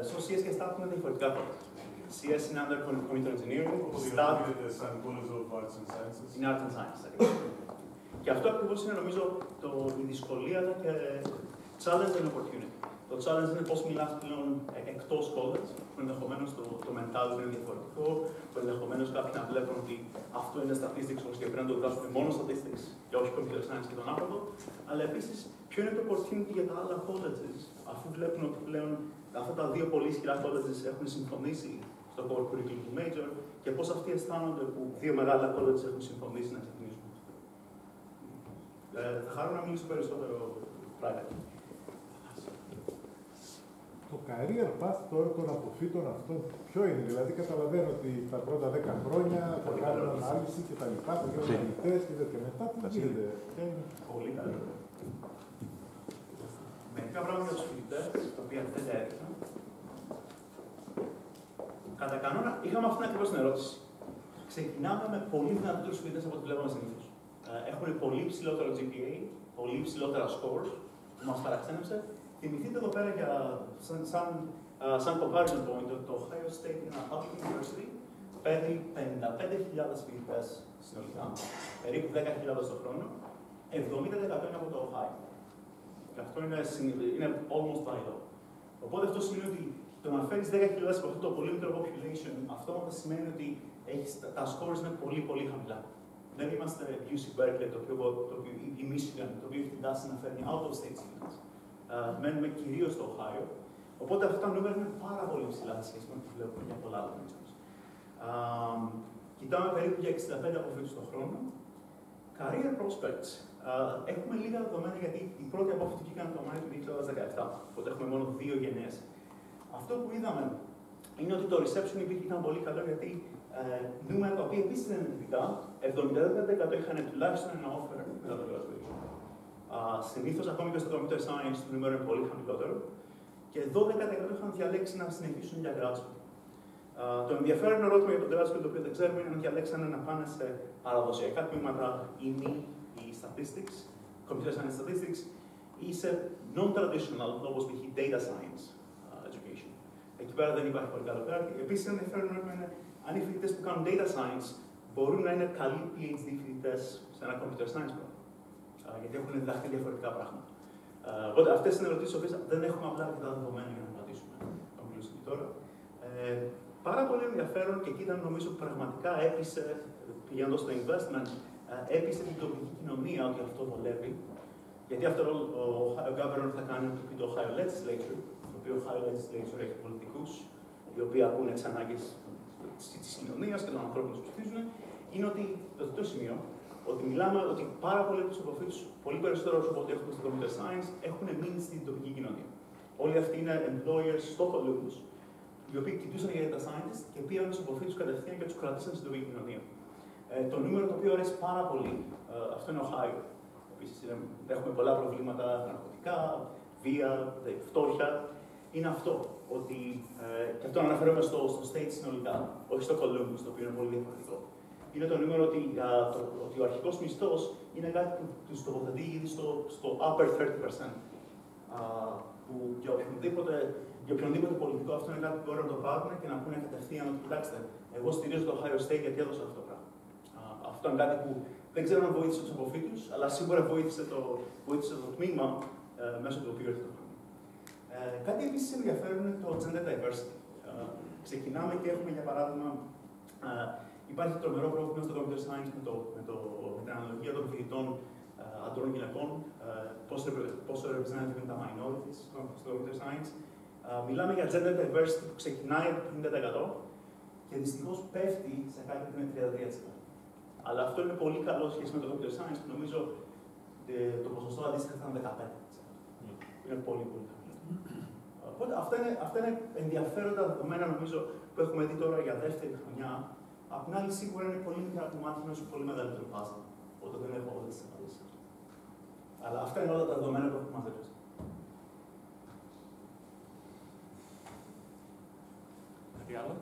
στο CS και START είναι διαφορετικά college. CS είναι under computer engineering, START είναι σαν College of Arts and Sciences; Είναι Arts and Sciences. Και αυτό ακριβώ είναι νομίζω το, η δυσκολία και challenge and opportunity. Το challenge είναι πώ μιλά πλέον εκτό college, που ενδεχομένω το, το mental είναι διαφορετικό, που ενδεχομένω κάποιοι να βλέπουν ότι αυτό είναι statistics όμω και πρέπει να το βγάζουμε μόνο statistics και όχι computer science και τον άνθρωπο. Αλλά επίση, ποιο είναι το opportunity για τα άλλα colleges, αφού βλέπουν ότι πλέον αυτά τα δύο πολύ ισχυρά colleges έχουν συμφωνήσει στο core curriculum του major και πώς αυτοί αισθάνονται που δύο μεγάλα colleges έχουν συμφωνήσει να ξεκινήσουν. Ε, θα χαρώ να μιλήσω περισσότερο πράγματι. Το career path τώρα των αποφύτων αυτών ποιο είναι, δηλαδή καταλαβαίνω ότι τα πρώτα 10 χρόνια θα κάνουν ανάλυση και τα λοιπά, θα γίνουν αναλυτές και τέτοια. Μετά τι γίνεται; Πολύ καλό. Μερικά πράγματα για του φοιτητές, τα οποία δεν τα έδειξαν. Κατά κανόνα, είχαμε αυτήν ακριβώς την ερώτηση. Ξεκινάμε με πολύ δυνατότερους φοιτητές από ό,τι βλέπαμε συνήθως. Έχουν πολύ ψηλότερο GPA, πολύ ψηλότερα scores, που μας παραξένεψε Θυμηθείτε εδώ πέρα για, σαν, σαν, uh, σαν comparison point ότι το Ohio State είναι ένα public university, παίρνει 55.000 φοιτητές συνολικά, περίπου 10.000 το χρόνο, 70% είναι από το Ohio. Και αυτό είναι, είναι almost by law. Οπότε αυτό σημαίνει ότι το να φέρεις 10.000 από αυτό το πολύ μικρό population, αυτό σημαίνει ότι έχεις, τα scores είναι πολύ πολύ χαμηλά. Δεν είμαστε UC Berkeley, το οποίο, το οποίο, η Michigan, το οποίο έχει την τάση να φέρνει out of state students μένουμε κυρίως στο Ohio. Οπότε αυτά τα νούμερα είναι πάρα πολύ ψηλά σε σχέση με ό,τι βλέπουμε για πολλά άλλα regions. Κοιτάμε περίπου για 65 αποφύτου το χρόνο. Career prospects. έχουμε λίγα δεδομένα γιατί η πρώτη απόφαση βγήκαν το Μάιο του 2017. Οπότε έχουμε μόνο δύο γενναίες. Αυτό που είδαμε είναι ότι το reception υπήρχε ήταν πολύ καλό γιατί ε, νούμερα τα οποία επίσης είναι ενεργητικά, 75% είχαν τουλάχιστον ένα offer μετά το graduation. Συνήθως ακόμη και στο computer science το νούμερο είναι πολύ χαμηλότερο. Και 12% είχαν διαλέξει να συνεχίσουν για graduate. Το ενδιαφέρον ερώτημα για τον graduate το οποίο δεν ξέρουμε είναι αν διαλέξανε να πάνε σε παραδοσιακά τμήματα ή μη, ή statistics, computer science statistics, ή σε non-traditional, όπως π.χ. data science education. Εκεί πέρα δεν υπάρχει πολύ καλό κράτη. Επίσης, ενδιαφέρον ερώτημα είναι αν οι φοιτητές που κάνουν data science μπορούν να είναι καλοί PhD φοιτητές σε ένα computer science program γιατί έχουν διδαχθεί διαφορετικά πράγματα. Οπότε αυτές είναι ερωτήσεις που δεν έχουμε απλά αρκετά δεδομένα για να απαντήσουμε. Θα μιλήσουμε τώρα. Ε, πάρα πολύ ενδιαφέρον και εκεί ήταν νομίζω πραγματικά έπεισε, πηγαίνοντας στο investment, έπεισε την τοπική κοινωνία ότι αυτό βολεύει. Γιατί αυτό ο Ohio Governor θα κάνει το πει το Ohio Legislature, το οποίο ο Ohio Legislature έχει πολιτικού, οι οποίοι ακούνε τις ανάγκες της κοινωνίας και των ανθρώπων που ψηφίζουν, είναι ότι το τρίτο σημείο ότι μιλάμε ότι πάρα πολλοί από τους αποφύτου, πολύ περισσότερος από ό,τι έχουμε στο computer science, έχουν μείνει στην τοπική κοινωνία. Όλοι αυτοί είναι employers, στόχολόγου, οι οποίοι κοιτούσαν για data scientists και πήγαν τους αποφύτου κατευθείαν και τους κρατήσαν στην τοπική κοινωνία. Ε, το νούμερο το οποίο αρέσει πάρα πολύ, ε, αυτό είναι ο Ohio. Επίσης, έχουμε πολλά προβλήματα, ναρκωτικά, βία, φτώχεια. Είναι αυτό, ότι, ε, και αυτό αναφέρομαι στο, στο state συνολικά, όχι στο Columbus, το οποίο είναι πολύ διαφορετικό είναι το νούμερο ότι, α, το, ότι ο αρχικός μισθός είναι κάτι που τους τοποθετεί ήδη στο, στο upper 30%. Α, που για οποιονδήποτε, για οποιονδήποτε πολιτικό αυτό είναι κάτι που μπορεί να το πάρουν και να πούνε κατευθείαν ότι κοιτάξτε, εγώ στηρίζω το Ohio State γιατί έδωσα αυτό το πράγμα. Α, αυτό είναι κάτι που δεν ξέρω αν βοήθησε τους αποφύτους, αλλά σίγουρα βοήθησε το, βοήθησε το τμήμα ε, μέσω του οποίου έρχεται το χρόνο. Ε, κάτι επίσης ενδιαφέρον είναι το gender diversity. Ε, ξεκινάμε και έχουμε για παράδειγμα ε, Υπάρχει τρομερό πρόβλημα στο computer science με, το, με, το, με την αναλογία των φοιτητών uh, αντρών και γυναικών, uh, πόσο representative είναι τα minorities στο computer science. Uh, μιλάμε για gender diversity που ξεκινάει από το 50% και δυστυχώς πέφτει σε κάτι που είναι 33%. Αλλά αυτό είναι πολύ καλό σχέση με το computer science που νομίζω ε, το ποσοστό αντίστοιχα θα είναι 15%. Είναι πολύ, πολύ χαμηλό. Οπότε αυτά είναι, αυτά είναι ενδιαφέροντα δεδομένα νομίζω που έχουμε δει τώρα για δεύτερη χρονιά Απ' την άλλη, σίγουρα είναι πολύ μικρά κομμάτια ενό πολύ μεγαλύτερο puzzle. Οπότε δεν έχω όλες τις απαντήσεις. Αλλά αυτά είναι όλα τα δεδομένα που έχουμε μαζέψει. Κάτι άλλο;